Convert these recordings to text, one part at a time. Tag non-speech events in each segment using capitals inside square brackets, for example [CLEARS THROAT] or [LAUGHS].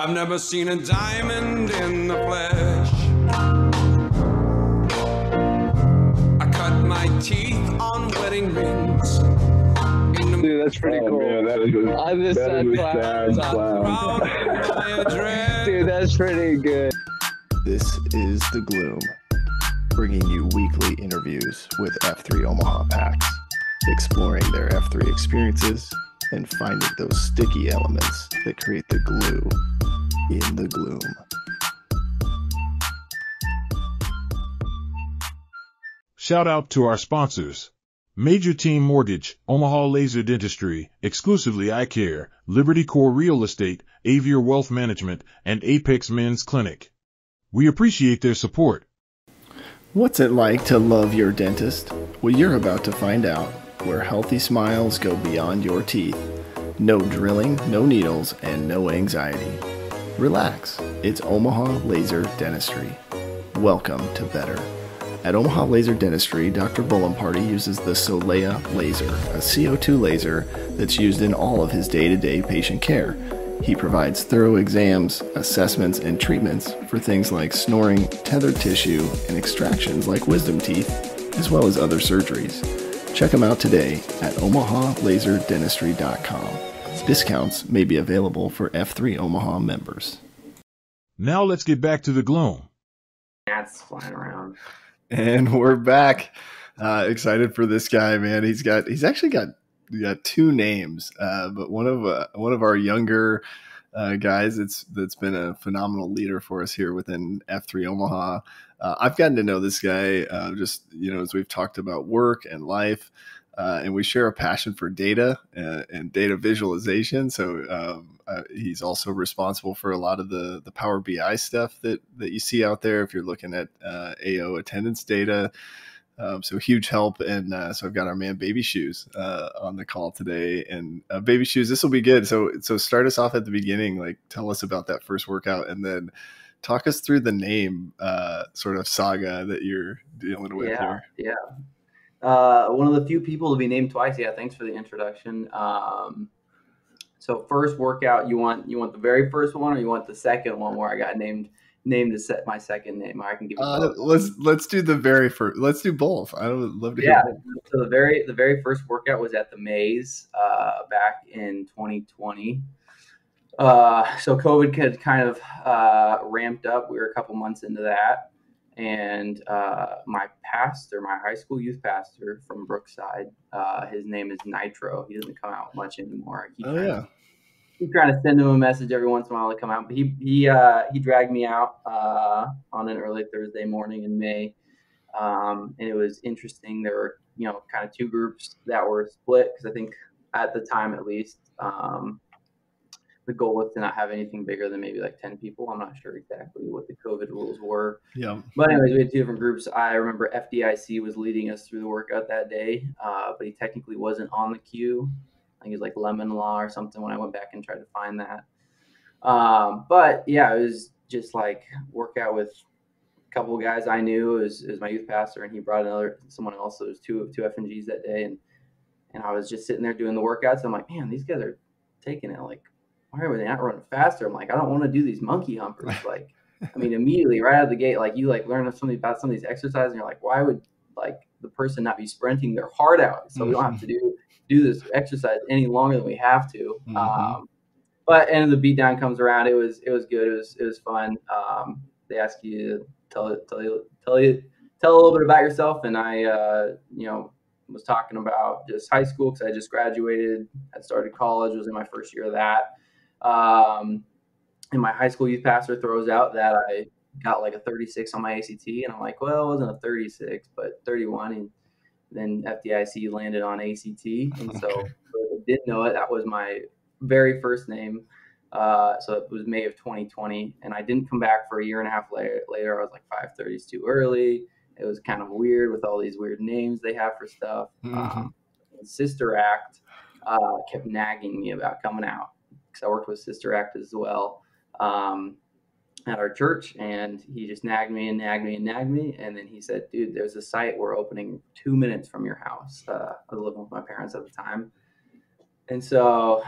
I've never seen a diamond in the flesh. I cut my teeth on wedding rings. Dude, that's pretty Oh, cool. man, that is a, On this that sad clown. That's clown. proud of my [LAUGHS] address. Dude, that's pretty good. This is The Gloom, bringing you weekly interviews with F3 Omaha packs, exploring their F3 experiences and finding those sticky elements that create the glue in the gloom. Shout out to our sponsors. Major Team Mortgage, Omaha Laser Dentistry, Exclusively Eye Care, Liberty Core Real Estate, Avier Wealth Management, and Apex Men's Clinic. We appreciate their support. What's it like to love your dentist? Well, you're about to find out where healthy smiles go beyond your teeth. No drilling, no needles, and no anxiety. Relax, it's Omaha Laser Dentistry. Welcome to better. At Omaha Laser Dentistry, Dr. Party uses the Solea laser, a CO2 laser that's used in all of his day to day patient care. He provides thorough exams, assessments, and treatments for things like snoring, tethered tissue, and extractions like wisdom teeth, as well as other surgeries. Check him out today at omahalaserdentistry.com. Discounts may be available for F3 Omaha members. Now let's get back to the gloom. gnats flying around. And we're back. Uh, excited for this guy, man. He's got he's actually got got two names, uh, but one of uh, one of our younger uh, guys it's that's been a phenomenal leader for us here within F3 Omaha. Uh, I've gotten to know this guy uh, just you know as we've talked about work and life. Uh, and we share a passion for data uh, and data visualization. So um, uh, he's also responsible for a lot of the the Power BI stuff that that you see out there. If you're looking at uh, AO attendance data, um, so huge help. And uh, so I've got our man Baby Shoes uh, on the call today. And uh, Baby Shoes, this will be good. So so start us off at the beginning. Like tell us about that first workout, and then talk us through the name uh, sort of saga that you're dealing with yeah, here. yeah. Uh, one of the few people to be named twice. Yeah, thanks for the introduction. Um, so first workout, you want you want the very first one, or you want the second one where I got named named to set my second name? I can give you Uh, let's let's do the very first. Let's do both. I would love to Yeah. So the very the very first workout was at the Maze uh, back in 2020. Uh, so COVID had kind of uh, ramped up. We were a couple months into that, and uh, my pastor, my high school youth pastor from Brookside, uh, his name is Nitro. He doesn't come out much anymore. Keep Oh trying to yeah. keep trying to send him a message every once in a while to come out. But he he uh, he dragged me out uh, on an early Thursday morning in May, um, and it was interesting. There were you know kind of two groups that were split because I think at the time at least um, the goal was to not have anything bigger than maybe like ten people. I'm not sure exactly what the COVID rules were. Yeah. But anyways, we had two different groups. I remember FDIC was leading us through the workout that day, uh, but he technically wasn't on the queue. I think it was like Lemon Law or something when I went back and tried to find that. Um, but yeah, it was just like workout with a couple of guys I knew as, as my youth pastor, and he brought another someone else. So there was two two FNGs that day, and and I was just sitting there doing the workouts. I'm like, man, these guys are taking it like, why are they not running faster? I'm like, I don't want to do these monkey humpers. [LAUGHS] Like, I mean, immediately right out of the gate, like you like learn something about some of these exercises, and you're like, why would like the person not be sprinting their heart out so we don't have to do do this exercise any longer than we have to. Mhm. Um, but and the beatdown comes around. It was it was good. It was it was fun. Um, they ask you to tell tell you tell you tell a little bit about yourself, and I uh, you know was talking about just high school because I just graduated. I started college. Was in my first year of that. Um, and my high school youth pastor throws out that I got like a 36 on my ACT, and I'm like, well, it wasn't a 36, but 31. And then FDIC landed on ACT, and so Okay. that didn't know it, that was my very first name. Uh, so it was May of 2020, and I didn't come back for a year and a half later. Later, I was like 5:30 is too early. It was kind of weird with all these weird names they have for stuff. Mhm. Um, Sister Act uh, kept nagging me about coming out because I worked with Sister Act as well um, at our church, and he just nagged me and nagged me and nagged me, and then he said, "Dude, there's a site we're opening two minutes from your house." Uh, I was living with my parents at the time, and so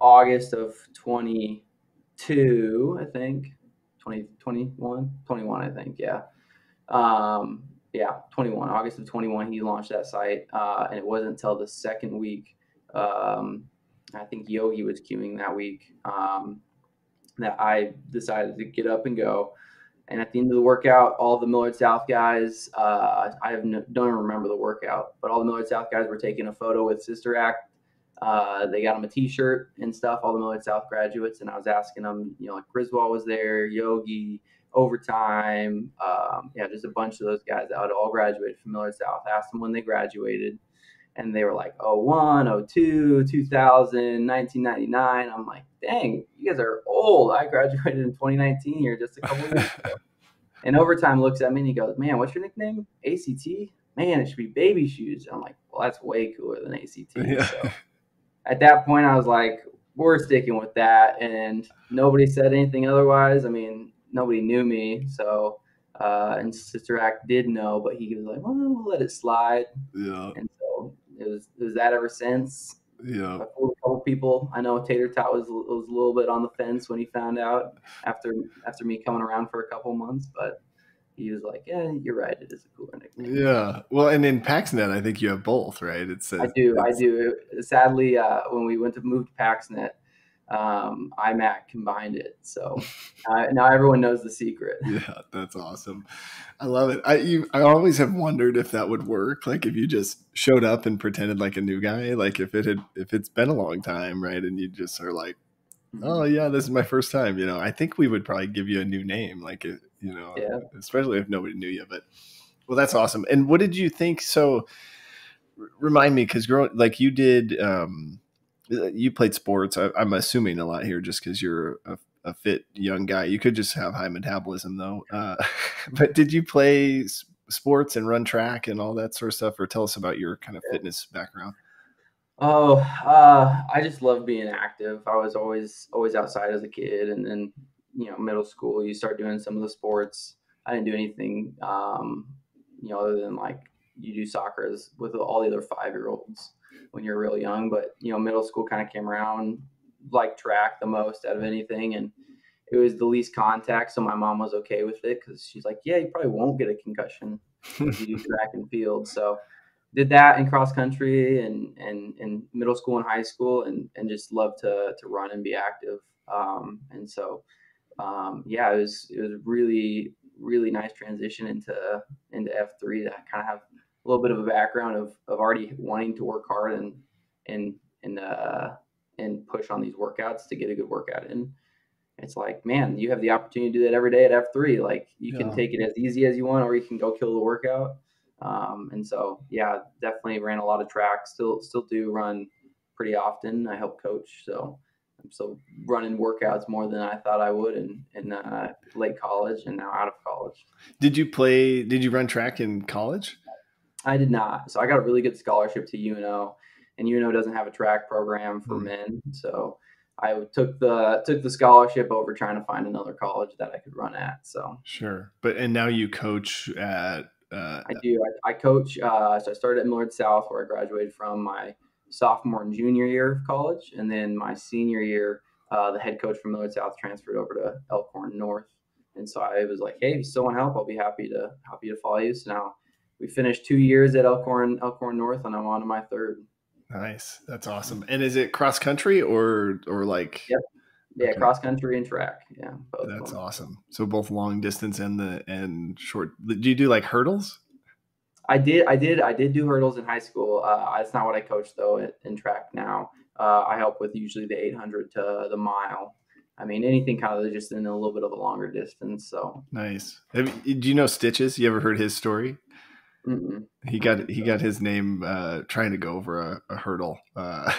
August of 2020 22, I think. 20, 21, 21, I think. Yeah. Um, yeah, 21, August of 21, he launched that site. Uh, and it wasn't until the second week, um, I think Yogi was queuing that week, um, that I decided to get up and go. And at the end of the workout, all the Millard South guys, uh, I have no, don't even remember the workout, but all the Millard South guys were taking a photo with Sister Act. Uh, they got them a T-shirt and stuff. All the Millard South graduates, and I was asking them, you know, like Griswold was there, Yogi, Overtime, um, yeah, just a bunch of those guys that all graduated from Millard South. asked them when they graduated, and they were like, 01, 02, 2000, 1999. I'm like, dang, you guys are old. I graduated in 2019 here just a couple years [LAUGHS] ago. And Overtime looks at me and he goes, man, what's your nickname? ACT? Man, it should be Baby Shoes. I'm like, well, that's way cooler than ACT. [LAUGHS] Yeah. So at that point, I was like, we're sticking with that. And nobody said anything otherwise. I mean, nobody knew me. So, uh, and Sister Act did know, but he was like, well, we'll let it slide. Yeah. And it was, it was that ever since. Yeah. A couple people. I know Tater Tot was was a little bit on the fence when he found out after after me coming around for a couple months, but he was like, "Yeah, you're right. It is a cooler nickname." Yeah. Well, and in PaxNet, I think you have both, right? It's I do. I do. Sadly, uh, when we went to move to PaxNet, um, IMAC combined it. So [LAUGHS] uh, now everyone knows the secret. Yeah, that's awesome. I love it. I you, I always have wondered if that would work. Like if you just showed up and pretended like a new guy, like if it had if it's been a long time, right? And you just are like, mm-hmm. oh yeah, this is my first time. You know, I think we would probably give you a new name, like it, you know, yeah. especially if nobody knew you. But well, that's awesome. And what did you think? So remind me, because growing like you did. um you played sports. I, am assuming a lot here just because you're a, a, fit young guy. You could just have high metabolism though. Uh, [LAUGHS] but did you play sports and run track and all that sort of stuff, or tell us about your kind of fitness background? Oh, uh, I just love being active. I was always always outside as a kid, and then you know middle school you start doing some of the sports. I didn't do anything, um, you know, other than like you do soccer as with all the other five year olds when you're real young. But you know, middle school kind of came around like track the most out of anything, and it was the least contact. So my mom was okay with it because she's like, "Yeah, you probably won't get a concussion if you do [LAUGHS] track and field." So did that in cross country and and in middle school and high school, and and just love to to run and be active. Um, and so um, yeah, it was it was really really nice transition into into F three to kind of have a little bit of a background of, of already wanting to work hard and and and uh, and push on these workouts to get a good workout in. It's like, man, you have the opportunity to do that every day at F three. Like you yeah. can take it as easy as you want, or you can go kill the workout. Um, and so, yeah, definitely ran a lot of track. Still, still do run pretty often. I help coach, so I'm still running workouts more than I thought I would in in uh, late college and now out of college. Did you play? Did you run track in college? I did not. So I got a really good scholarship to UNO, and UNO doesn't have a track program for mm men. So I took the took the scholarship over trying to find another college that I could run at. So sure, but and now you coach at. Uh, I do. I, I coach. Uh, so I started at Millard South, where I graduated from my sophomore and junior year of college, and then my senior year, uh, the head coach from Millard South transferred over to Elkhorn North, and so I was like, "Hey, if you still want help, I'll be happy to happy to follow you." So now we finished two years at Elkhorn Elkhorn North, and I'm on to my third. Nice, that's awesome. And is it cross country or or like? Yep. Yeah, okay. cross country and track. Yeah, that's awesome. So both long distance and the and short. Do you do like hurdles? I did. I did. I did do hurdles in high school. Uh, that's not what I coach though in, in track now. Uh, I help with usually the 800 to the mile. I mean, anything kind of just in a little bit of a longer distance. So nice. Have, do you know Stitches? You ever heard his story? Mm-mm. He got he got his name uh, trying to go over a, a hurdle. Uh,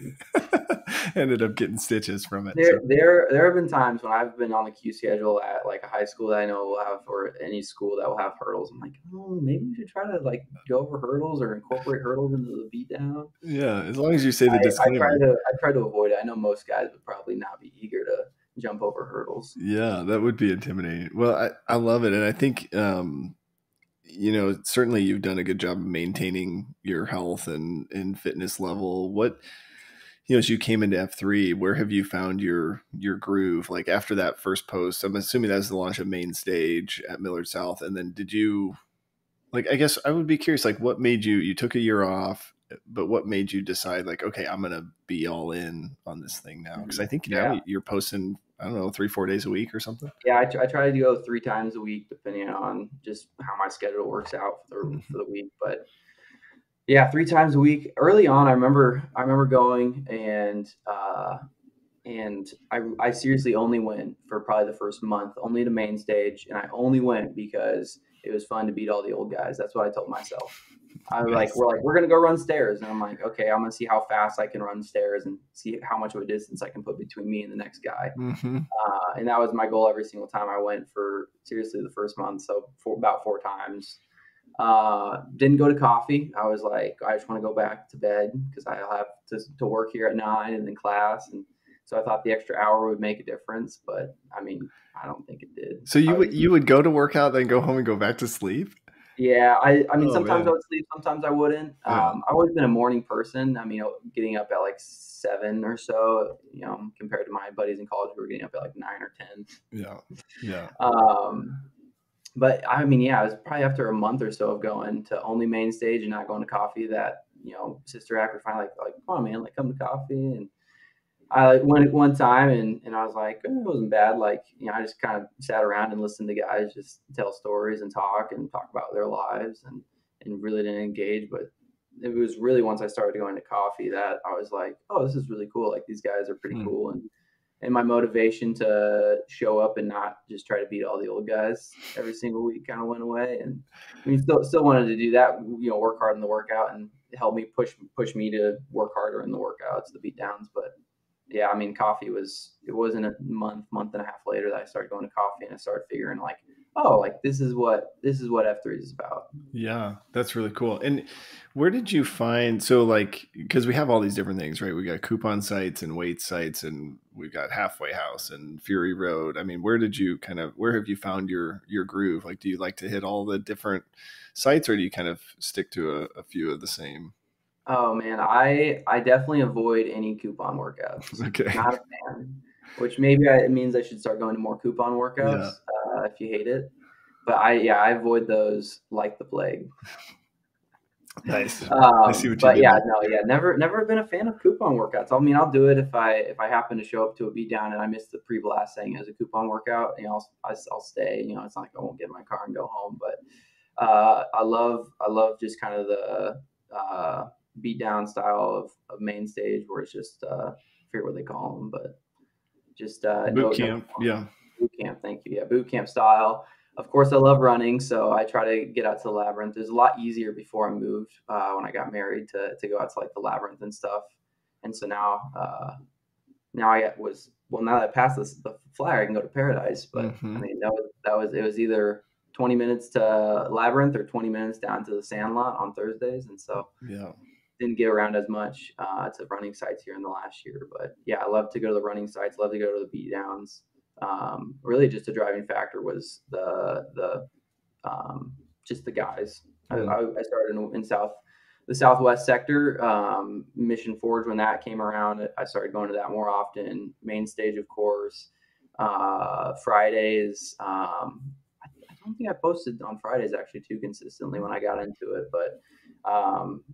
[LAUGHS] ended up getting stitches from it. There, so. there, there have been times when I've been on the Q schedule at like a high school that I know will have, or any school that will have hurdles. I'm like, oh, maybe we should try to like go over hurdles or incorporate hurdles into the beat down. Yeah, as long as you say the I, disclaimer. I try to, I try to avoid it. I know most guys would probably not be eager to jump over hurdles. Yeah, that would be intimidating. Well, I, I love it, and I think um, you know, certainly you've done a good job of maintaining your health and, and fitness level. What, you know, as you came into F3, where have you found your your groove? Like after that first post, I'm assuming that was the launch of Main Stage at Millard South, and then did you, like, I guess I would be curious, like, what made you you took a year off, but what made you decide, like, okay, I'm gonna be all in on this thing now? Because I mm, think Yeah. now you're posting, I don't know, three four days a week or something. Yeah, I, I try to go three times a week, depending on just how my schedule works out for the for the week. But yeah, three times a week. Early on, I remember I remember going and uh, and I I seriously only went for probably the first month, only to main stage, and I only went because it was fun to beat all the old guys. That's what I told myself. I was like, we're like, we're gonna go run stairs, and I'm like, okay, I'm gonna see how fast I can run stairs and see how much of a distance I can put between me and the next guy Mm-hmm. uh, and that was my goal every single time I went for seriously the first month. So for about four times. Uh, didn't go to coffee. I was like, I just want to go back to bed because I have to, to work here at nine and then class. And so I thought the extra hour would make a difference, but I mean, I don't think it did. So you would you would go to work out, then go home and go back to sleep? Yeah, I, I mean, Oh, sometimes man. I would sleep, sometimes I wouldn't. Yeah. Um, I've always been a morning person. I mean, getting up at like seven or so, you know, compared to my buddies in college who were getting up at like nine or 10. Yeah, yeah. Um, but I mean, yeah, it was probably after a month or so of going to only main stage and not going to coffee that you know Sister Act were finally like, like, come on, man, like come to coffee. And I went one time and and I was like, oh, it wasn't bad. Like you know, I just kind of sat around and listened to guys just tell stories and talk and talk about their lives and and really didn't engage, but. It was really once I started going to coffee that I was like, "Oh, this is really cool! Like these guys are pretty Hmm. cool." And and my motivation to show up and not just try to beat all the old guys every single week kind of went away. And I mean, still, still wanted to do that, you know, work hard in the workout and help me push, push me to work harder in the workouts, the beat downs. But yeah, I mean, coffee was, it wasn't a month, month and a half later that I started going to coffee and I started figuring like, oh, like this is what, this is what F3 is about. Yeah, that's really cool. And where did you find so like because we have all these different things, right? We got coupon sites and weight sites and we've got halfway house and Fury Road. I mean, where did you kind of where have you found your your groove? Like do you like to hit all the different sites or do you kind of stick to a, a few of the same? Oh man, I, I definitely avoid any coupon workouts. [LAUGHS] Okay. not a fan. Which maybe I, it means I should start going to more coupon workouts uh, if you hate it. But I yeah I avoid those like the plague. [LAUGHS] Nice. Um, see what you but yeah, no, yeah, never never been a fan of coupon workouts. I mean, I'll do it if I if I happen to show up to a beat down and I miss the pre blast saying as a coupon workout. You know, I'll, I'll I'll stay. You know, it's not like I won't get in my car and go home. But uh, I love I love just kind of the uh, beat down style of, of main stage where it's just uh, I forget what they call them, but just uh, Boot camp. Yeah. Boot camp, thank you. Yeah, boot camp style. Of course, I love running, so I try to get out to the labyrinth. It was a lot easier before I moved uh, when I got married to, to go out to like the labyrinth and stuff. And so now, uh, now I was well. Now that I passed this, the flyer, I can go to paradise. But Mhm. I mean, that was that was it was either twenty minutes to labyrinth or twenty minutes down to the sandlot on Thursdays, and so Yeah. Didn't get around as much uh, to running sites here in the last year. But yeah, I love to go to the running sites. Love to go to the beat downs. Um, really, just a driving factor was the the um, just the guys. I. I, I started in, in South the Southwest sector, um, Mission Forge. When that came around, I started going to that more often. Main stage, of course. Uh, Fridays. Um, I, I don't think I posted on Fridays actually too consistently when I got into it, but um,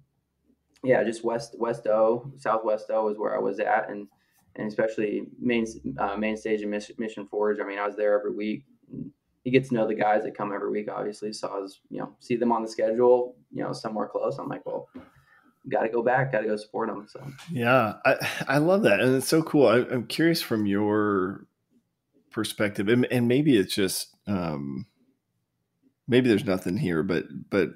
yeah, just west west O, southwest O is where I was at, and and especially main uh, main stage and Mission, Forge. I mean, I was there every week. And you get to know the guys that come every week, obviously. So I was, you know, see them on the schedule, you know, somewhere close. I'm like, well, got to go back, got to go support them. So Yeah, I I love that, and it's so cool. I, I'm curious from your perspective, and, and maybe it's just um, maybe there's nothing here, but but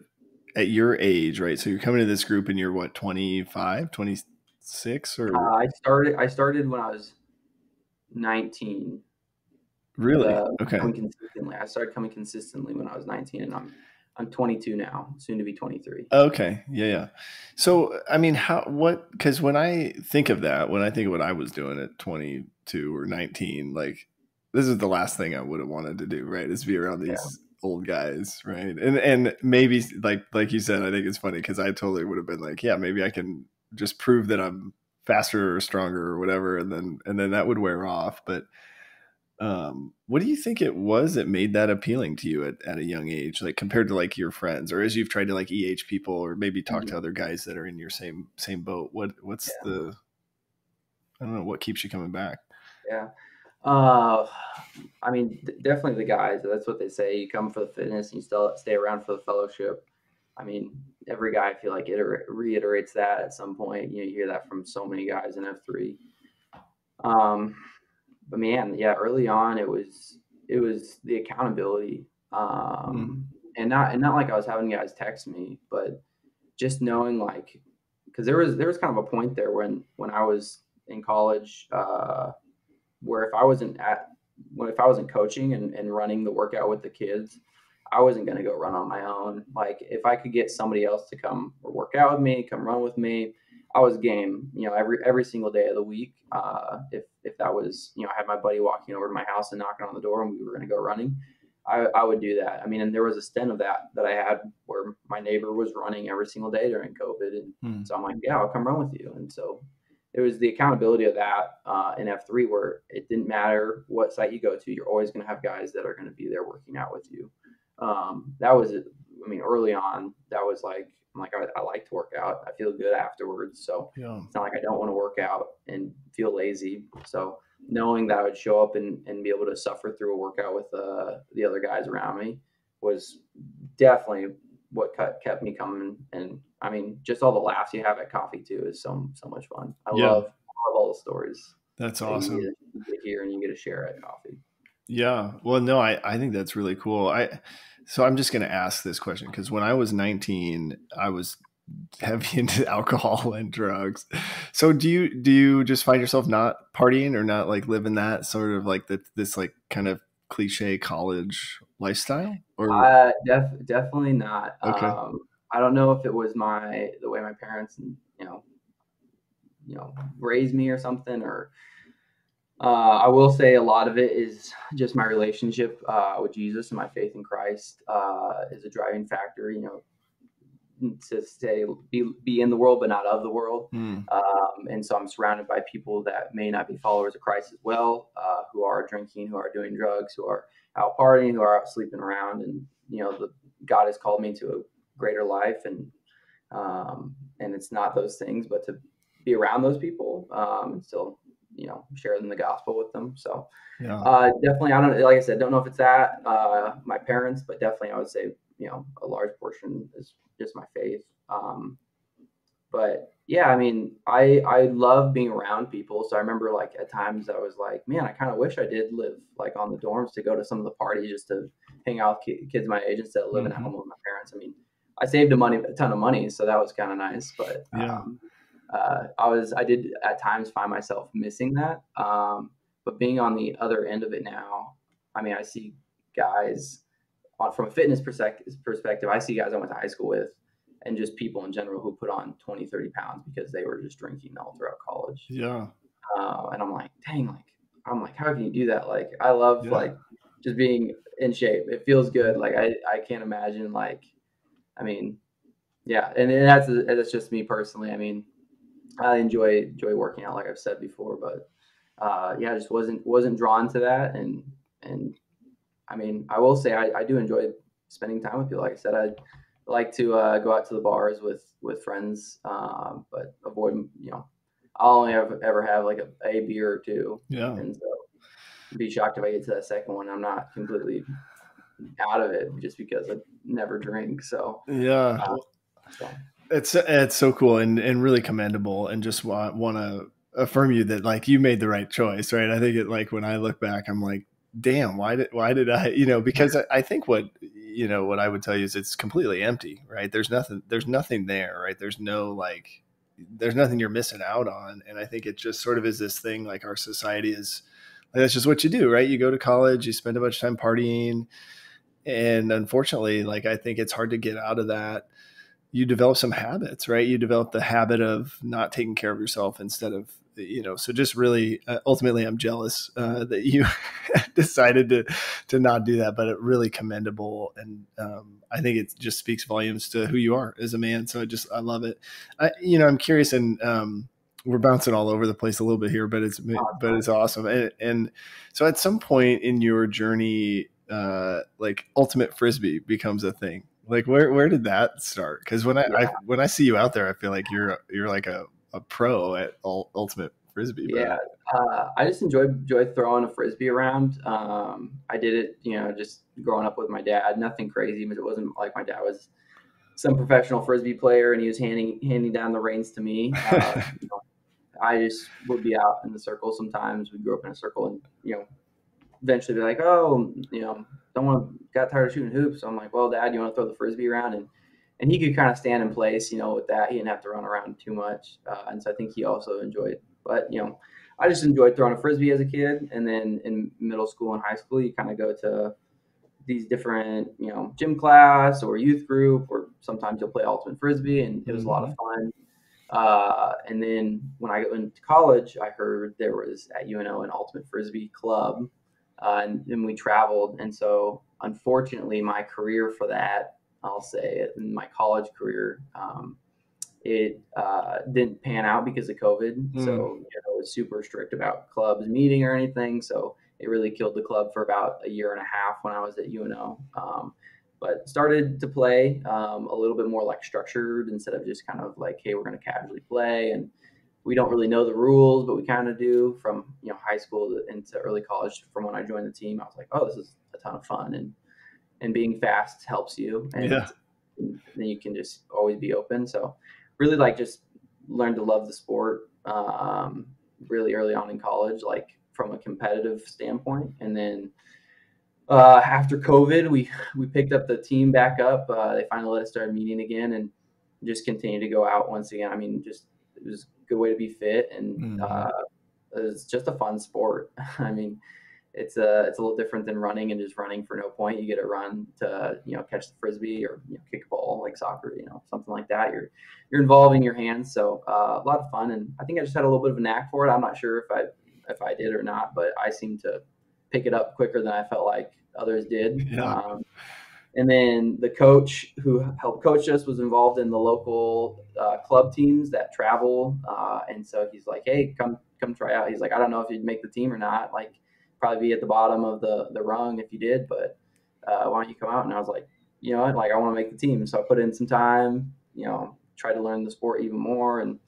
at your age, right? So you're coming to this group, and you're what 25, 26, or uh, I started I started when I was 19. really? uh, okay, Coming consistently, I started coming consistently when I was 19, and I'm I'm 22 now, soon to be 23. Okay. Yeah, yeah. So, I mean, how, what, because when I think of that, when I think of what I was doing at 22 or 19, like, this is the last thing I would have wanted to do, right? Is be around these Yeah. Old guys, right? And, and maybe, like, like you said, I think it's funny because I totally would have been like, yeah, maybe I can just prove that I'm faster or stronger or whatever, and then and then that would wear off. But um, what do you think it was that made that appealing to you at, at a young age, like compared to like your friends, or as you've tried to like eh people, or maybe talk mm-hmm. to other guys that are in your same same boat? What what's yeah. the I don't know what keeps you coming back? Yeah. Uh, I mean, definitely the guys. That's what they say. You come for the fitness, and you still stay around for the fellowship. I mean, every guy I feel like it reiterates that at some point. You, know, you hear that from so many guys in F three. Um, but man, yeah, early on it was it was the accountability, um, mm. and not and not like I was having guys text me, but just knowing like because there was there was kind of a point there when when I was in college uh, where if I wasn't at when if I wasn't coaching and, and running the workout with the kids, I wasn't going to go run on my own. Like if I could get somebody else to come or work out with me, come run with me, I was game. You know, every every single day of the week. Uh, if if that was, you know, I had my buddy walking over to my house and knocking on the door, and we were going to go running. I, I would do that. I mean, and there was a stint of that that I had where my neighbor was running every single day during COVID, and hmm. so I'm like, yeah, I'll come run with you. And so it was the accountability of that uh, in F3 where it didn't matter what site you go to, you're always going to have guys that are going to be there working out with you. Um, that was, I mean, early on, that was like, I'm like, I, I, like to work out. I feel good afterwards. So yeah. it's not like I don't want to work out and feel lazy. So knowing that I would show up and, and be able to suffer through a workout with uh, the other guys around me was definitely what kept me coming. And I mean, just all the laughs you have at coffee too is so so much fun. I yeah. love love all the stories. That's awesome. You get, to, hear and you get to share at coffee. Yeah. Well, no, I I think that's really cool. I so I'm just going to ask this question because when I was 19, I was heavy [LAUGHS] into alcohol and drugs. So do you do you just find yourself not partying or not like living that sort of like the, this like kind of cliche college lifestyle? Or uh, def- definitely not. Okay. Um, I don't know if it was my the way my parents you know you know raised me or something or uh, I will say a lot of it is just my relationship uh, with Jesus and my faith in Christ uh, is a driving factor. You know, to say be, be in the world but not of the world mm. um, and so i'm surrounded by people that may not be followers of christ as well uh, who are drinking who are doing drugs who are out partying who are out sleeping around and you know the, god has called me to a greater life and um, and it's not those things but to be around those people um, and still you know sharing the gospel with them so yeah. uh, definitely i don't like i said don't know if it's that uh, my parents but definitely i would say you know a large portion is just my faith. Um, but yeah, I mean, I I love being around people. So I remember like at times I was like, man, I kind of wish I did live like on the dorms to go to some of the parties just to hang out with kids my age instead of living mm-hmm. at home with my parents. I mean, I saved a money a ton of money, so that was kind of nice. But yeah. Um, uh, I was I did at times find myself missing that. Um, but being on the other end of it now, I mean, I see guys on, from a fitness perspective, perspective, I see guys I went to high school with and just people in general who put on 20, 30 pounds because they were just drinking all throughout college. Yeah. Uh, and I'm like, dang, like, I'm like, how can you do that? Like, I love yeah. like just being in shape. It feels good. Like, I, I can't imagine like, I mean, yeah. And, and that's, that's just me personally. I mean, I enjoy, enjoy working out, like I've said before, but, uh, yeah, I just wasn't, wasn't drawn to that. And, and I mean, I will say I, I do enjoy spending time with people. Like I said, I like to uh, go out to the bars with with friends, um, but avoid you know I'll only ever, ever have like a, a beer or two. Yeah. And so be shocked if I get to that second one. I'm not completely out of it just because I never drink. So yeah. Uh, so. It's it's so cool and, and really commendable and just want want to affirm you that like you made the right choice, right? I think it like when I look back, I'm like, damn, why did why did I, you know, because I, I think what you know what I would tell you is it's completely empty, right? There's nothing there's nothing there, right? There's no like there's nothing you're missing out on. And I think it just sort of is this thing like our society is like, that's just what you do, right? You go to college, you spend a bunch of time partying. And unfortunately, like I think it's hard to get out of that. You develop some habits, right? You develop the habit of not taking care of yourself instead of you know, so just really, uh, ultimately, I'm jealous uh, that you [LAUGHS] decided to to not do that, but it really commendable, and um, I think it just speaks volumes to who you are as a man. So I just I love it. I, you know, I'm curious, and um, we're bouncing all over the place a little bit here, but it's but it's awesome. And and so at some point in your journey, uh, like ultimate frisbee becomes a thing. Like where where did that start? Because when I, yeah. I, when I see you out there, I feel like you're you're like a, a pro at ultimate frisbee. Yeah, uh, I just enjoy enjoy throwing a frisbee around. Um, I did it, you know, just growing up with my dad. Nothing crazy, but it wasn't like my dad was some professional frisbee player, and he was handing handing down the reins to me. Uh, [LAUGHS] you know, I just would be out in the circle sometimes. We grew up in a circle, and you know, eventually be like, oh, you know, don't want got tired of shooting hoops. So I'm like, well, Dad, you want to throw the frisbee around and and he could kind of stand in place, you know, with that. He didn't have to run around too much, uh, and so I think he also enjoyed. But you know, I just enjoyed throwing a frisbee as a kid, and then in middle school and high school, you kind of go to these different, you know, gym class or youth group, or sometimes you'll play ultimate frisbee, and it was a lot of mm-hmm. fun. Uh, and then when I went to college, I heard there was at UNO an ultimate frisbee club, uh, and, and we traveled. And so, unfortunately, my career for that, I'll say, in my college career, um, it uh, didn't pan out because of COVID. Mm. So, you know, it was super strict about clubs meeting or anything. So, it really killed the club for about a year and a half when I was at UNO. Um, but started to play um, a little bit more like structured instead of just kind of like, hey, we're going to casually play. And we don't really know the rules, but we kind of do from you know high school into early college. From when I joined the team, I was like, oh, this is a ton of fun, and and being fast helps you, and, yeah. then you can just always be open. So really, like just learn to love the sport um, really early on in college, like from a competitive standpoint, and then. Uh, after COVID, we we picked up the team back up. Uh, they finally let us start meeting again, and just continue to go out once again. I mean, just it was a good way to be fit, and mm-hmm. uh, it's just a fun sport. [LAUGHS] I mean, it's a it's a little different than running and just running for no point. You get a run to you know catch the frisbee or you know, kick a ball like soccer, you know something like that. You're you're involving your hands, so uh, a lot of fun. And I think I just had a little bit of a knack for it. I'm not sure if I if I did or not, but I seem to pick it up quicker than I felt like others did. Yeah. Um, and then the coach who helped coach us was involved in the local uh, club teams that travel. Uh, and so he's like, "Hey, come come try out." He's like, "I don't know if you'd make the team or not. Like, probably be at the bottom of the the rung if you did, but uh, why don't you come out?" And I was like, "You know, like I want to make the team." So I put in some time. You know, try to learn the sport even more, and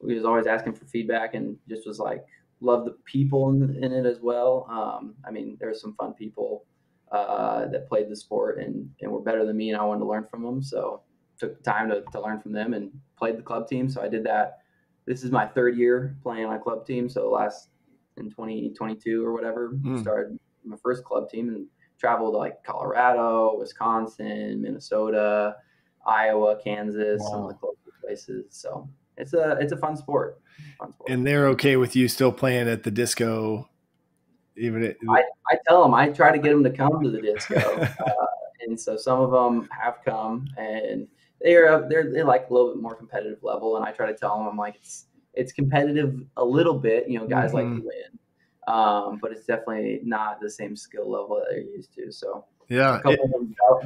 we was always asking for feedback, and just was like, love the people in, in it as well. Um, I mean, there's some fun people uh, that played the sport and, and were better than me, and I wanted to learn from them. So took time to, to learn from them and played the club team. So I did that. This is my third year playing on a club team. So last in 2022 or whatever, mm. started my first club team and traveled like Colorado, Wisconsin, Minnesota, Iowa, Kansas, wow. some of the closest places. So it's a it's a fun sport. fun sport. And they're okay with you still playing at the disco even it, I, I tell them I try to get them to come to the disco, [LAUGHS] uh, and so some of them have come, and they're they're they like a little bit more competitive level, and I try to tell them I'm like it's it's competitive a little bit, you know, guys mm-hmm. like to win, um, but it's definitely not the same skill level that they're used to. So yeah, it,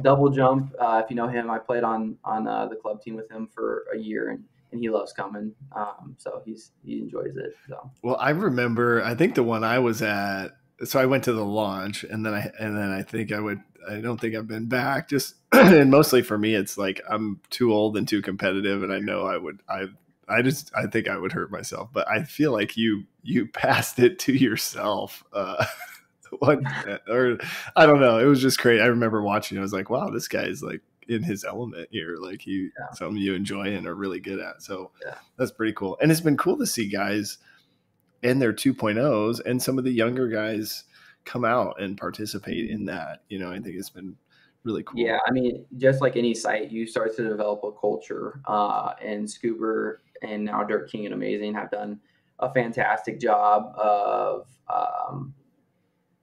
double jump. Uh, if you know him, I played on on uh, the club team with him for a year, and and he loves coming. Um, so he's he enjoys it. So well, I remember. I think the one I was at. So I went to the launch, and then I and then I think I would. I don't think I've been back. Just [CLEARS THROAT] and mostly for me, it's like I'm too old and too competitive, and I know I would. I I just I think I would hurt myself. But I feel like you you [LAUGHS] passed it to yourself. Uh, [LAUGHS] what or I don't know. It was just great. I remember watching. I was like, wow, this guy is like in his element here. Like he yeah. something you enjoy and are really good at. So yeah. that's pretty cool. And it's been cool to see guys in their 2.0s and some of the younger guys come out and participate in that. You know, I think it's been really cool. Yeah, I mean, just like any site, you start to develop a culture. Uh, and Scuba and now Dirt King and Amazing have done a fantastic job of um,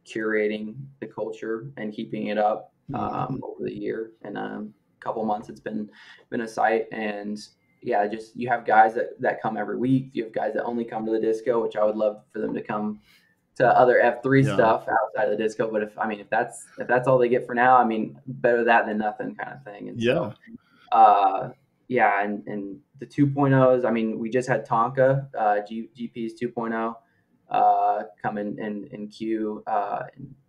curating the culture and keeping it up Mm-hmm. um, over the year. And a um, couple months, it's been been a site. And yeah, just you have guys that that come every week. You have guys that only come to the disco, which I would love for them to come to other F three yeah. stuff outside of the disco. But if I mean if that's if that's all they get for now, I mean better that than nothing kind of thing. And yeah. So, uh, yeah, and, and the 2.0s, I mean, we just had Tonka, uh, G, GP's 2.0 uh, come in, in, in Q. Uh,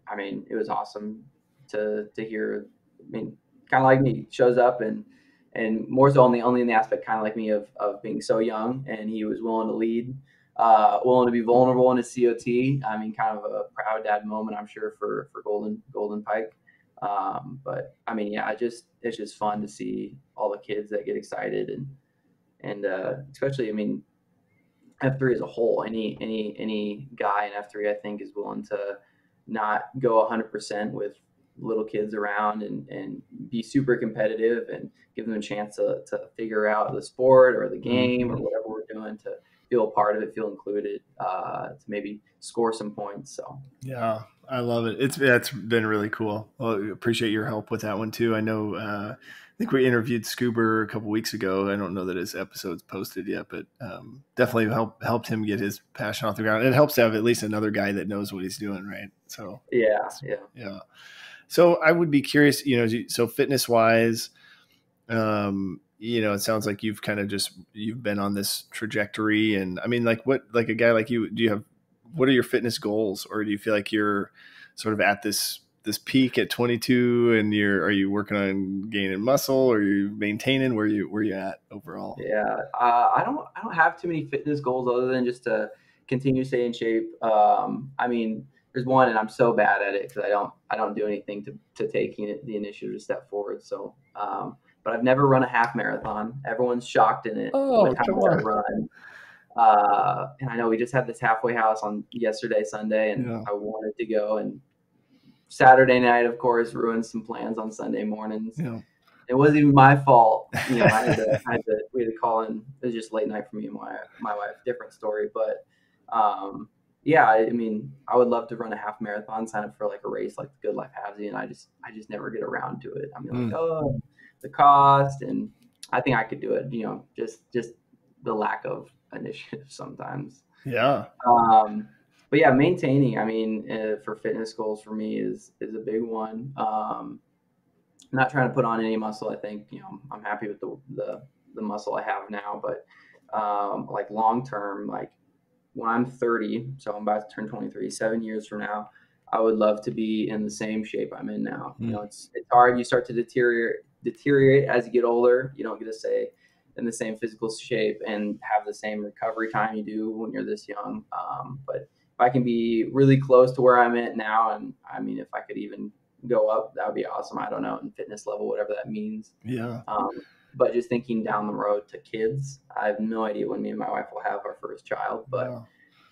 I mean, it was awesome to, to hear. I mean, kind of like me, shows up and, and more so only, only in the aspect kind of like me of, of being so young and he was willing to lead, uh, willing to be vulnerable in his COT. I mean, kind of a proud dad moment, I'm sure for, for Golden, Golden Pike. Um, but I mean, yeah, I just it's just fun to see all the kids that get excited and and uh, especially, I mean, F three as a whole. Any any any guy in F three, I think, is willing to not go hundred percent with little kids around and, and be super competitive and give them a chance to, to figure out the sport or the game or whatever we're doing to feel a part of it, feel included, uh, to maybe score some points. So yeah, I love it. It's that's been really cool. Well, appreciate your help with that one too. I know. Uh, I think we interviewed Scuba a couple weeks ago. I don't know that his episode's posted yet, but um, definitely helped helped him get his passion off the ground. It helps to have at least another guy that knows what he's doing, right? So yeah, yeah, yeah. So I would be curious, you know, so fitness wise, um, you know, it sounds like you've kind of just you've been on this trajectory, and I mean, like what, like a guy like you, do you have what are your fitness goals, or do you feel like you're sort of at this this peak at 22 and you're are you working on gaining muscle? Or you maintaining? Where you where you at overall? Yeah uh, i don't i don't have too many fitness goals other than just to continue to stay in shape. Um, i mean there's one and i'm so bad at it because i don't i don't do anything to, to taking the initiative to step forward so um, but i've never run a half marathon everyone's shocked in it oh, with how i run uh, and I know we just had this halfway house on yesterday, Sunday, and yeah. I wanted to go. And Saturday night, of course, ruined some plans on Sunday mornings. Yeah. It wasn't even my fault. You know, I had, to, [LAUGHS] I had to, we had to call in. It was just late night for me and my my wife. Different story, but um, yeah, I, mean, I would love to run a half marathon, sign up for like a race like the Good Life Halfsy, and I just I just never get around to it. I mean, mm. like oh, the cost, and I think I could do it. You know, just just the lack of initiative [LAUGHS] sometimes. Yeah. Um, but yeah, maintaining. I mean, uh, for fitness goals for me is is a big one. Um, not trying to put on any muscle. I think you know I'm happy with the the, the muscle I have now, but um, like long term, like when I'm 30, so I'm about to turn 23, seven years from now, I would love to be in the same shape I'm in now. Mm. You know, it's it's hard. You start to deteriorate deteriorate as you get older. You don't get to say in the same physical shape and have the same recovery time you do when you're this young. Um, but if I can be really close to where I'm at now, and I mean, if I could even go up, that would be awesome. I don't know, in fitness level, whatever that means. Yeah. Um, but just thinking down the road to kids, I have no idea when me and my wife will have our first child. But yeah.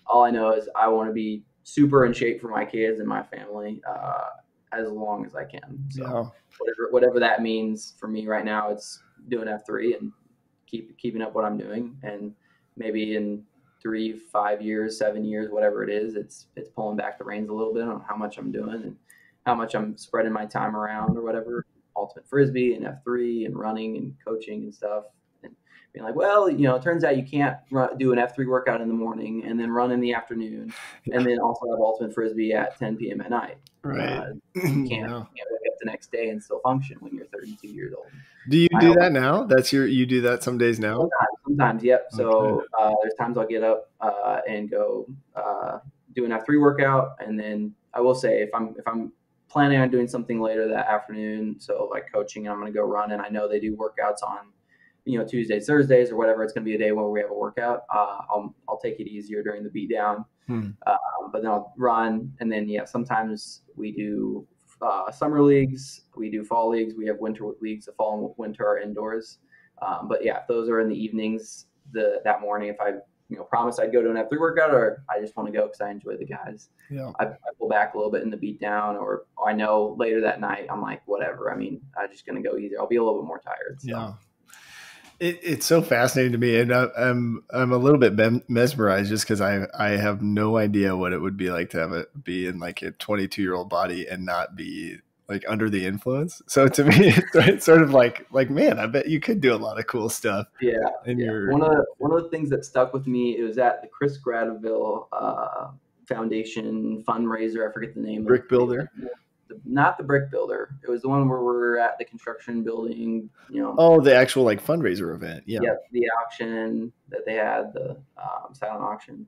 all I know is I want to be super in shape for my kids and my family uh, as long as I can. So yeah. whatever whatever that means for me right now, it's doing F three and keep keeping up what I'm doing, and maybe in three, five years, seven years, whatever it is, it's it's pulling back the reins a little bit on how much I'm doing and how much I'm spreading my time around or whatever. Ultimate frisbee and F three and running and coaching and stuff. And being like, well, you know, it turns out you can't run, do an F three workout in the morning and then run in the afternoon, yeah. and then also have ultimate frisbee at 10 p.m. at night. Right. Uh, [CLEARS THROAT] you can't, yeah. you can't wake up the next day and still function when you're 32 years old. Do you do that now? That's your you do that some days now. Sometimes, sometimes yep. So okay. uh, there's times I'll get up uh, and go uh, do an F3 workout, and then I will say if I'm if I'm planning on doing something later that afternoon, so like coaching, I'm going to go run, and I know they do workouts on you know Tuesdays, Thursdays, or whatever. It's going to be a day where we have a workout. Uh, I'll I'll take it easier during the beat down, hmm. um, but then I'll run, and then yeah, sometimes we do uh, summer leagues, we do fall leagues, we have winter leagues. The fall and winter are indoors. Um, but yeah, those are in the evenings, the that morning, if I you know promise I'd go to an F three workout, or I just want to go because I enjoy the guys, yeah, I, I, pull back a little bit in the beat down, or I know later that night I'm like whatever. I mean, I'm just gonna go easier. I'll be a little bit more tired. So. Yeah. It, it's so fascinating to me, and I, I'm I'm a little bit mesmerized just because I I have no idea what it would be like to have it be in like a 22 year old body and not be like under the influence. So to me, [LAUGHS] it's sort of like like man, I bet you could do a lot of cool stuff. Yeah, and yeah. Your... one of the, one of the things that stuck with me it was at the Chris Gradiville uh, Foundation fundraiser. I forget the name. Brick Builder. not the Brick Builder. It was the one where we're at the construction building. You know. Oh, the actual like fundraiser event. Yeah. Yeah, the auction that they had, the um, silent auction.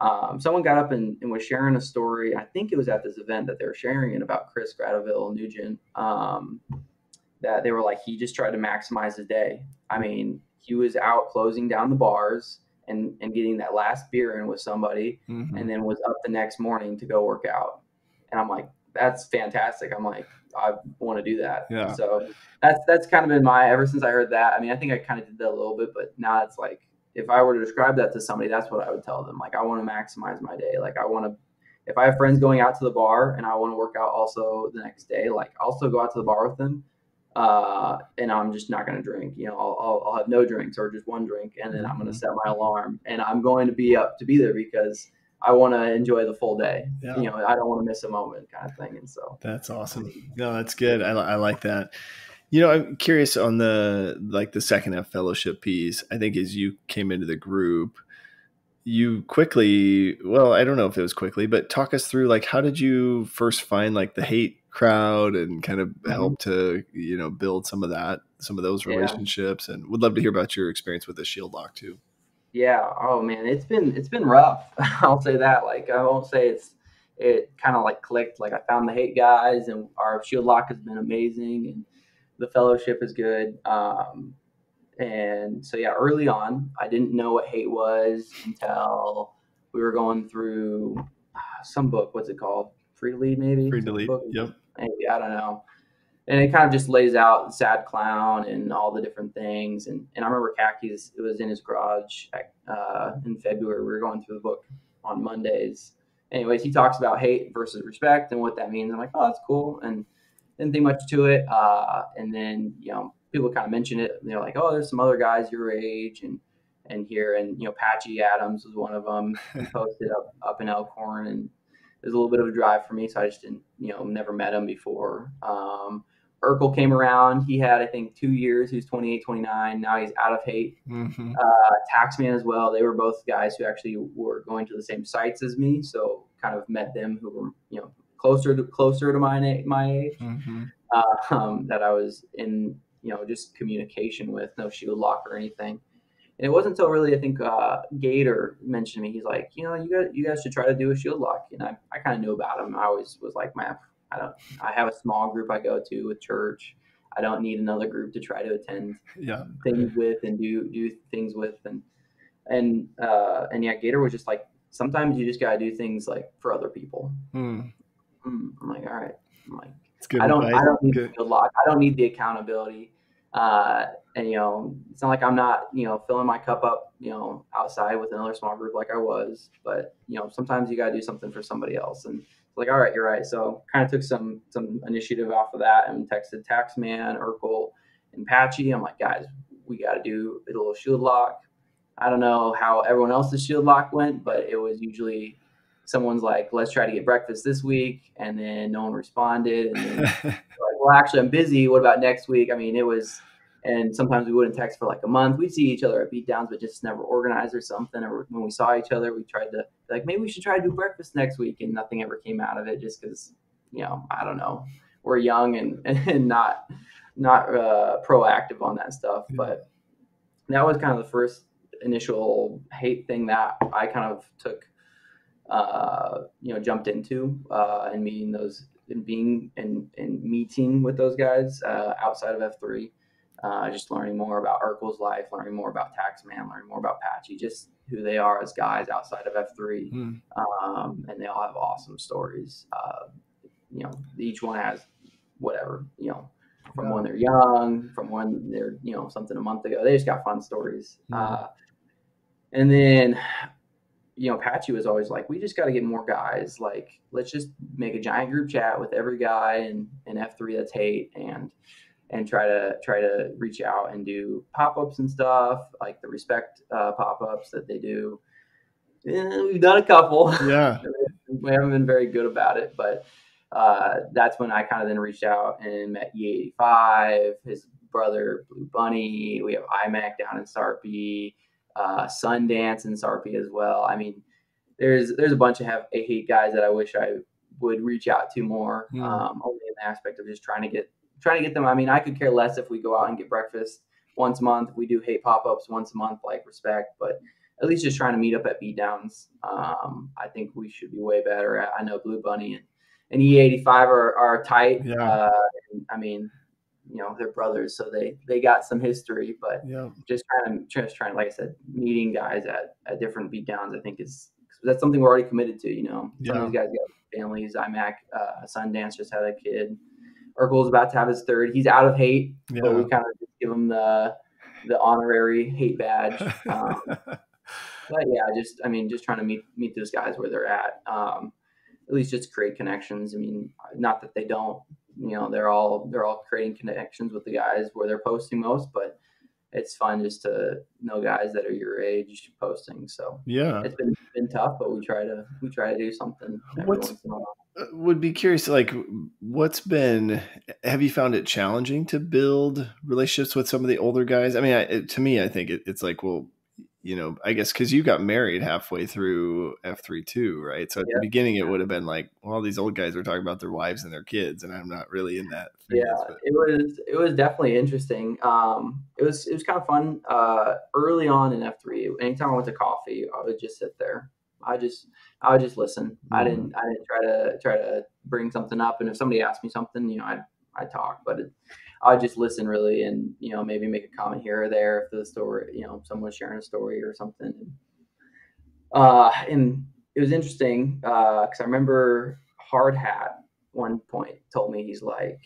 Um, someone got up and, and, was sharing a story. I think it was at this event that they were sharing it about Chris Gradeville Nugent. Um, that they were like, he just tried to maximize his day. I mean, he was out closing down the bars and, and getting that last beer in with somebody, mm-hmm. and then was up the next morning to go work out. And I'm like, that's fantastic. I'm like, I want to do that. Yeah. So that's that's kind of been my ever since I heard that. I mean, I think I kind of did that a little bit, but now it's like if I were to describe that to somebody, that's what I would tell them. Like, I want to maximize my day. Like, I want to, if I have friends going out to the bar and I want to work out also the next day, like, I'll still go out to the bar with them. Uh, and I'm just not going to drink. You know, I'll, I'll, I'll, have no drinks or just one drink, and then I'm going to mm-hmm. set my alarm, and I'm going to be up to be there because I want to enjoy the full day. Yeah. You know, I don't want to miss a moment, kind of thing. And so that's awesome. No, that's good. I, I like that. You know, I'm curious on the like the second half fellowship piece. I think as you came into the group, you quickly, well, I don't know if it was quickly, but talk us through like how did you first find like the hate crowd and kind of mm-hmm. help to, you know, build some of that, some of those relationships yeah. and would love to hear about your experience with the shield lock too. Yeah. Oh man, it's been it's been rough. [LAUGHS] I'll say that. Like I won't say it's it kind of like clicked. Like I found the hate guys and our shield lock has been amazing and the fellowship is good. Um, and so yeah, early on, I didn't know what hate was until we were going through uh, some book. What's it called? Free to lead, maybe. Free to lead. Book? Yep. Maybe I don't know. And it kind of just lays out sad clown and all the different things. And and I remember khakis. It was in his garage uh, in February. We were going through the book on Mondays. Anyways, he talks about hate versus respect and what that means. I'm like, oh, that's cool. And didn't think much to it. Uh, and then you know people kind of mention it. they're like, oh, there's some other guys your age and and here and you know Patchy Adams was one of them. He [LAUGHS] posted up up in Elkhorn and it was a little bit of a drive for me, so I just didn't you know never met him before. Um, Urkel came around. He had, I think, two years. He was 28, 29. Now he's out of hate. Mm-hmm. Uh, Taxman as well. They were both guys who actually were going to the same sites as me. So kind of met them who were, you know, closer to closer to my my age mm-hmm. uh, um, that I was in you know just communication with no shield lock or anything. And it wasn't until really I think uh, Gator mentioned me. He's like, you know, you got you guys should try to do a shield lock. And I, I kind of knew about him. I always was like, man, I don't. I have a small group I go to with church. I don't need another group to try to attend yeah. things with and do do things with and and uh, and yeah, Gator was just like sometimes you just gotta do things like for other people. Mm. I'm like, all right. I'm like, I don't, advice. I don't need good. the lock. I don't need the accountability. Uh, and you know, it's not like I'm not, you know, filling my cup up, you know, outside with another small group like I was. But you know, sometimes you got to do something for somebody else. And like, all right, you're right. So kind of took some some initiative off of that and texted Taxman, Urkel, and Patchy. I'm like, guys, we got to do a little shield lock. I don't know how everyone else's shield lock went, but it was usually someone's like, let's try to get breakfast this week. And then no one responded. And then [LAUGHS] like, well, actually, I'm busy. What about next week? I mean, it was, and sometimes we wouldn't text for like a month. We'd see each other at beat downs, but just never organized or something. Or when we saw each other, we tried to, like, maybe we should try to do breakfast next week. And nothing ever came out of it just because, you know, I don't know. We're young and, [LAUGHS] and not, not uh, proactive on that stuff. But that was kind of the first initial hate thing that I kind of took uh, you know, jumped into uh, and meeting those and being and, and meeting with those guys uh, outside of F3. Uh, just learning more about Urkel's life, learning more about Taxman, learning more about Patchy, just who they are as guys outside of F3. Mm. Um, and they all have awesome stories. Uh, you know, each one has whatever, you know, from when they're young, from when they're, you know, something a month ago. They just got fun stories. Mm. and then you know, Patchy was always like, we just got to get more guys. Like, let's just make a giant group chat with every guy in, in F3 that's hate and and try to try to reach out and do pop-ups and stuff like the respect uh, pop-ups that they do. Yeah, we've done a couple. Yeah, [LAUGHS] we haven't been very good about it, but uh, that's when I kind of then reached out and met E85, his brother Blue Bunny. We have IMAC down in Sarpy uh, Sundance and Sarpy as well. I mean, there's there's a bunch of have hate guys that I wish I would reach out to more. Mm. Um, only in the aspect of just trying to get trying to get them. I mean, I could care less if we go out and get breakfast once a month. We do hate pop ups once a month, like respect, but at least just trying to meet up at beat downs. Um, I think we should be way better at. I know Blue Bunny and, and E85 are, are tight. Yeah. Uh, I mean, you know, they're brothers, so they they got some history, but Yeah. just trying to just trying, like I said, meeting guys at, at different beat downs, I think is that's something we're already committed to. You know, some Yeah. of these guys got families. IMAC, uh, Sundance just had a kid. Urkel's about to have his third. He's out of hate, but we kind of just give him the the honorary hate badge. Um, [LAUGHS] but yeah, just I mean, just trying to meet meet those guys where they're at. Um, at least just create connections. I mean, not that they don't. You know, they're all they're all creating connections with the guys where they're posting most, but it's fun just to know guys that are your age posting. So yeah. it's been been tough, but we try to we try to do something What's- once in a while. Uh, would be curious like what's been have you found it challenging to build relationships with some of the older guys i mean I, it, to me i think it, it's like well you know i guess because you got married halfway through F three two, right so at Yeah. the beginning it would have been like well these old guys are talking about their wives and their kids and i'm not really in that phase, Yeah, but- it was it was definitely interesting. Um, it was it was kind of fun. Uh, early on in F three, anytime I went to coffee, I would just sit there. I just I would just listen. I Mm-hmm. didn't I didn't try to try to bring something up. And if somebody asked me something, you know, I I talk, but it, I would just listen really, and you know, maybe make a comment here or there if the story, you know, someone's sharing a story or something. Uh, and it was interesting because I remember Hard Hat one point told me he's like,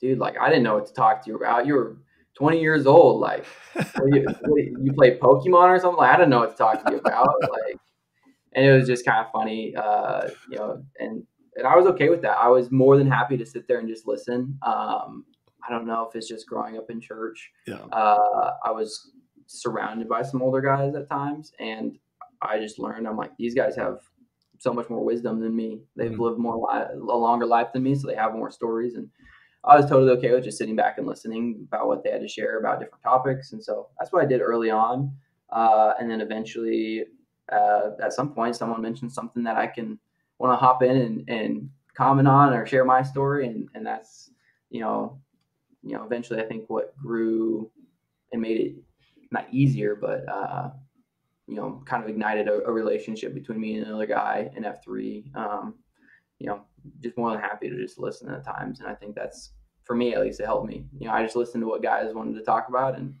dude, like I didn't know what to talk to you about. You were 20 years old, like [LAUGHS] you, you, you play Pokemon or something. Like, I didn't know what to talk to you about, [LAUGHS] like, and it was just kind of funny, uh, you know, and and I was okay with that. I was more than happy to sit there and just listen. Um, I don't know if it's just growing up in church. yeah Uh, I was surrounded by some older guys at times, and I just learned. I'm like, these guys have so much more wisdom than me. They've Mhm. lived more li- a longer life than me, so they have more stories. And I was totally okay with just sitting back and listening about what they had to share about different topics. And so that's what I did early on. Uh, and then eventually, uh, at some point, someone mentioned something that I can want to hop in and, and comment on or share my story. And, and that's, you know, you know, eventually I think what grew and made it not easier, but, uh, you know, kind of ignited a, a relationship between me and another guy in F3. Um, you know, just more than happy to just listen at times. And I think that's, for me at least, it helped me. You know, I just listened to what guys wanted to talk about and,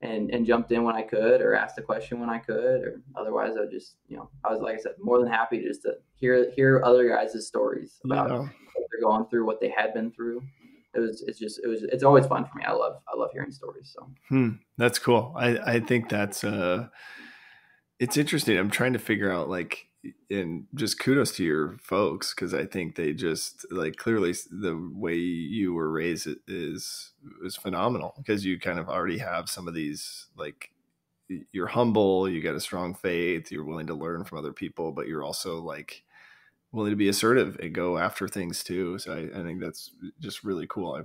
and, and jumped in when I could or asked a question when I could, or otherwise I just, you know, I was, like I said, more than happy just to hear, hear other guys' stories about Yeah. what they're going through, what they had been through. It was, it's just, it was, it's always fun for me. I love, I love hearing stories. So. Hmm, that's cool. I I think that's uh, it's interesting. I'm trying to figure out like, and just kudos to your folks because I think they just like clearly the way you were raised is is phenomenal because you kind of already have some of these like you're humble, you got a strong faith, you're willing to learn from other people, but you're also like willing to be assertive and go after things too. So I, I think that's just really cool.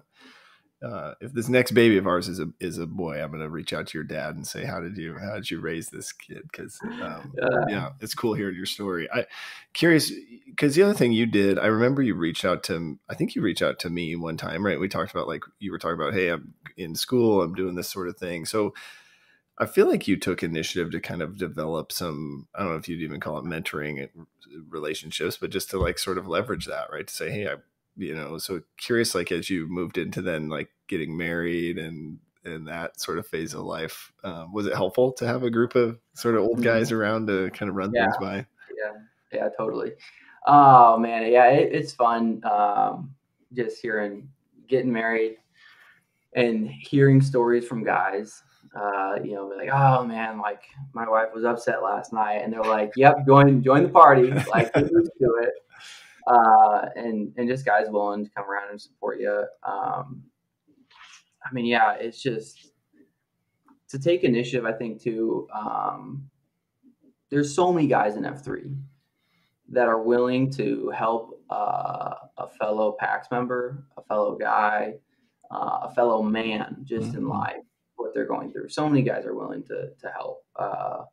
Uh, if this next baby of ours is a is a boy, I'm gonna reach out to your dad and say, "How did you how did you raise this kid?" Because um, Yeah. yeah, it's cool hearing your story. I curious because the other thing you did, I remember you reached out to I think you reached out to me one time, right? We talked about like you were talking about, hey, I'm in school, I'm doing this sort of thing. So I feel like you took initiative to kind of develop some I don't know if you'd even call it mentoring relationships, but just to like sort of leverage that, right? To say, hey, I you know so curious like as you moved into then like getting married and and that sort of phase of life um, was it helpful to have a group of sort of old guys around to kind of run Yeah. things by Yeah, yeah, totally. Oh man, yeah, it, it's fun. Um, just hearing, getting married, and hearing stories from guys. Uh, you know, like, oh man, like my wife was upset last night, and they're like, "Yep, join join the party, like [LAUGHS] do it." Uh, and and just guys willing to come around and support you. Um, I mean, yeah, it's just to take initiative. I think too. Um, there's so many guys in F3 that are willing to help uh, a fellow PAX member, a fellow guy, uh, a fellow man just in Mhm. life, what they're going through. So many guys are willing to, to help. Uh,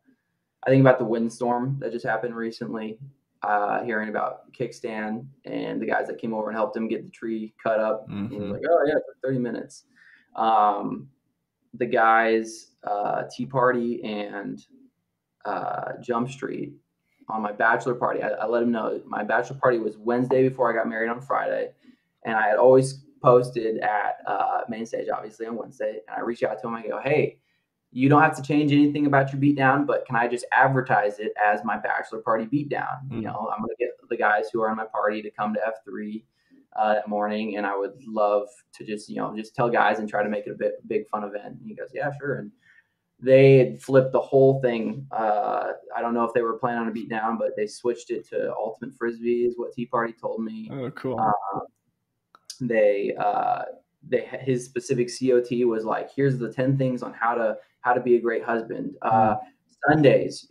I think about the windstorm that just happened recently. uh, hearing about kickstand and the guys that came over and helped him get the tree cut up. Mm-hmm. He was like, "Oh yeah, 30 minutes." Um, the guys, uh, Tea Party and uh, Jump Street on my bachelor party. I, I let him know my bachelor party was Wednesday before I got married on Friday, and I had always posted at uh, main stage, obviously on Wednesday, and I reached out to him. I go, "Hey, you don't have to change anything about your beatdown, but can I just advertise it as my bachelor party beatdown? Mm-hmm. You know, I'm going to get the guys who are in my party to come to F3 uh, that morning, and I would love to just, you know, just tell guys and try to make it a bit big fun event. And he goes, yeah, sure. And they had flipped the whole thing. Uh, I don't know if they were planning on a beatdown, but they switched it to ultimate frisbee, is what Tea Party told me. Oh, cool. Uh, they, uh, they his specific COT was like, here's the ten things on how to how to be a great husband. Uh, mm. Sundays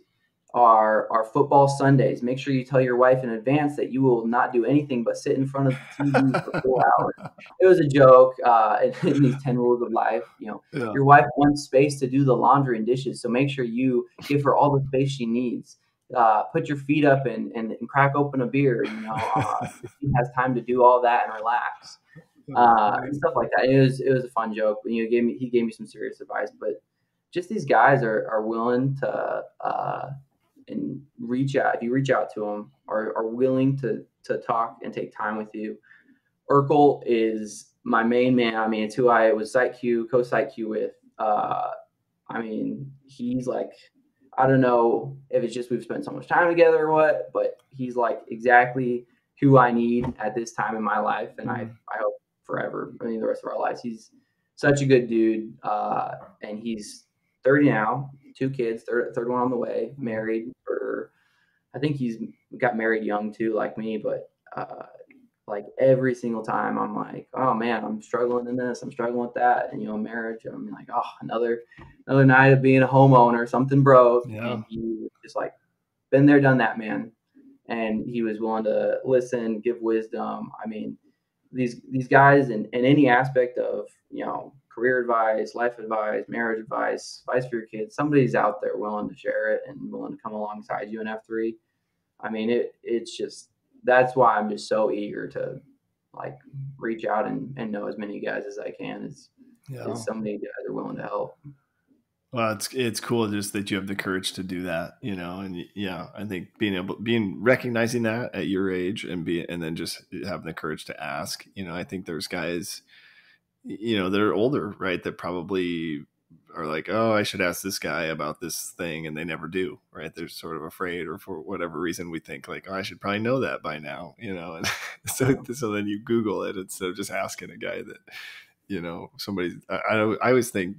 are are football Sundays. Make sure you tell your wife in advance that you will not do anything but sit in front of the TV for [LAUGHS] four hours. It was a joke uh, in, in, these ten rules of life. You know, yeah. your wife wants space to do the laundry and dishes, so make sure you give her all the space she needs. Uh, put your feet up and, and, and, crack open a beer. You know, uh, [LAUGHS] she has time to do all that and relax. [LAUGHS] Uh, and stuff like that. It was it was a fun joke. You know, gave me he gave me some serious advice, but just these guys are, are willing to uh, and reach out. If you reach out to them, are, are willing to to talk and take time with you. Urkel is my main man. I mean, it's who I was site Q, co site Q with. Uh, I mean, he's like, I don't know if it's just we've spent so much time together or what, but he's like exactly who I need at this time in my life, and I mm-hmm. I hope forever. I mean, the rest of our lives. He's such a good dude, uh, and he's 30 now, two kids, third, third one on the way, married Or I think he's got married young too, like me, but uh, like every single time I'm like, oh man, I'm struggling in this, I'm struggling with that. And, you know, marriage, I'm like, oh, another, another night of being a homeowner, something broke. Yeah. And he just like, been there, done that, man. And he was willing to listen, give wisdom. I mean, these, these guys in, in any aspect of, you know, career advice, life advice, marriage advice, advice for your kids, somebody's out there willing to share it and willing to come alongside you in F3. I mean, it it's just that's why I'm just so eager to like reach out and, and know as many guys as I can as, yeah. as somebody guys are willing to help. Well, it's it's cool just that you have the courage to do that, you know, and yeah, I think being able being recognizing that at your age and be and then just having the courage to ask, you know, I think there's guys you know they're older right that probably are like oh i should ask this guy about this thing and they never do right? They're sort of afraid or for whatever reason we think like oh i should probably know that by now you know? And [LAUGHS] so so then you google it instead of just asking a guy that you know somebody I, I, I always think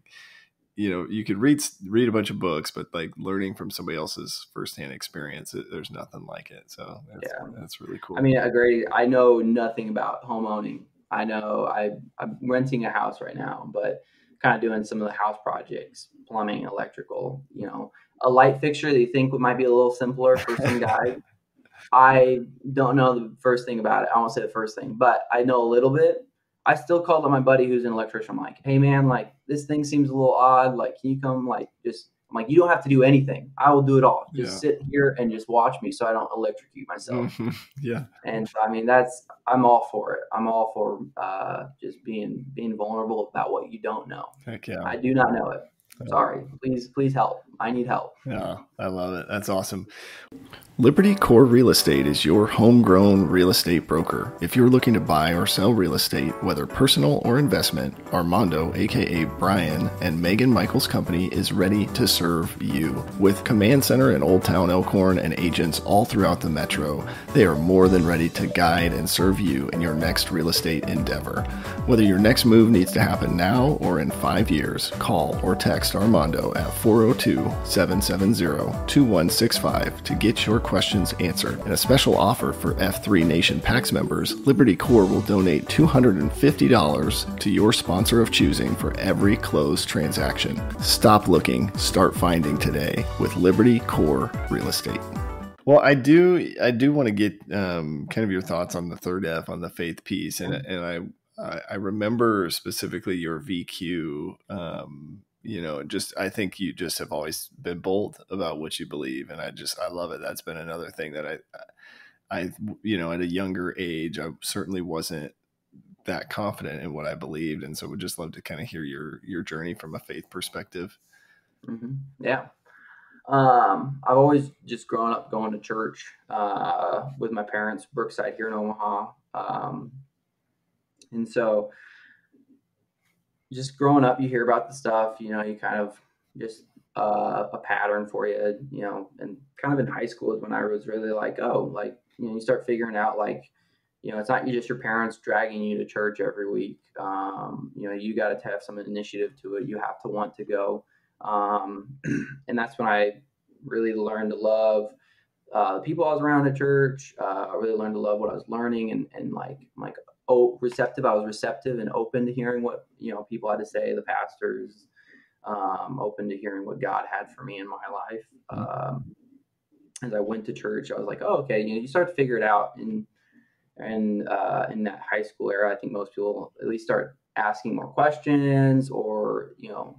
you know you could read read a bunch of books but like learning from somebody else's firsthand experience it, there's nothing like it. So that's, yeah. that's really cool. I mean agree. I know nothing about home owning. I know I, I'm renting a house right now, but kind of doing some of the house projects, plumbing, electrical, you know, a light fixture that you think might be a little simpler for some [LAUGHS] guy. I don't know the first thing about it. I won't say the first thing, but I know a little bit. I still called up my buddy who's an electrician. I'm like, hey man, like this thing seems a little odd. Like, can you come like just I'm like, you don't have to do anything. I will do it all. Just yeah. sit here and just watch me so I don't electrocute myself. [LAUGHS] yeah. And I mean, that's, I'm all for it. I'm all for uh, just being, being vulnerable about what you don't know. Heck yeah. I do not know it. Sorry. Please, please help. I need help. Yeah, I love it. That's awesome. Liberty Core Real Estate is your homegrown real estate broker. If you're looking to buy or sell real estate, whether personal or investment, Armando, aka Brian, and Megan Michaels Company is ready to serve you. With Command Center in Old Town Elkhorn and agents all throughout the metro, they are more than ready to guide and serve you in your next real estate endeavor. Whether your next move needs to happen now or in five years, call or text Armando at 402 770 2165 to get your questions answered. And a special offer for F3 Nation PAX members Liberty Core will donate $250 to your sponsor of choosing for every closed transaction. Stop looking, start finding today with Liberty Core Real Estate. Well, I do. I do want to get um, kind of your thoughts on the third F on the faith piece, and and I I remember specifically your VQ um, you know, just I think you just have always been bold about what you believe, and I just I love it. That's been another thing that I, I you know, at a younger age, I certainly wasn't that confident in what I believed, and so would just love to kind of hear your your journey from a faith perspective. Mm-hmm. Yeah, um, I've always just grown up going to church uh, with my parents, Brookside here in Omaha, um, and so just growing up, you hear about the stuff, you know, you kind of just uh, a pattern for you, you know, and kind of in high school is when I was really like, oh, like, you know, you start figuring out like, you know, it's not just your parents dragging you to church every week. Um, you know, you got to have some initiative to it. You have to want to go. Um, [CLEARS THROAT] and that's when I really learned to love uh, the people I was around at church. Uh, I really learned to love what I was learning and, and like, I'm like, receptive. I was receptive and open to hearing what you know people had to say. The pastors, um, open to hearing what God had for me in my life. Um, as I went to church, I was like, oh, okay. You know, you start to figure it out in and uh, in that high school era. I think most people at least start asking more questions, or you know,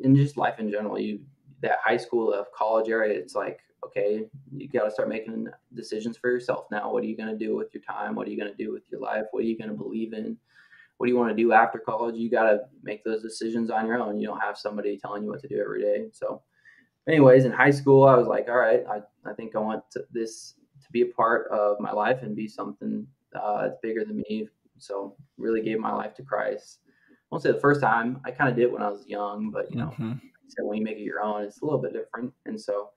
in just life in general. You that high school of college area, it's like okay, you got to start making decisions for yourself now. What are you going to do with your time? What are you going to do with your life? What are you going to believe in? What do you want to do after college? You got to make those decisions on your own. You don't have somebody telling you what to do every day. So, anyways, in high school, I was like, all right, I, I think I want to, this to be a part of my life and be something uh, that's bigger than me. So, really gave my life to Christ. I won't say the first time. I kind of did when I was young, but you know, mm-hmm. so when you make it your own, it's a little bit different. And so,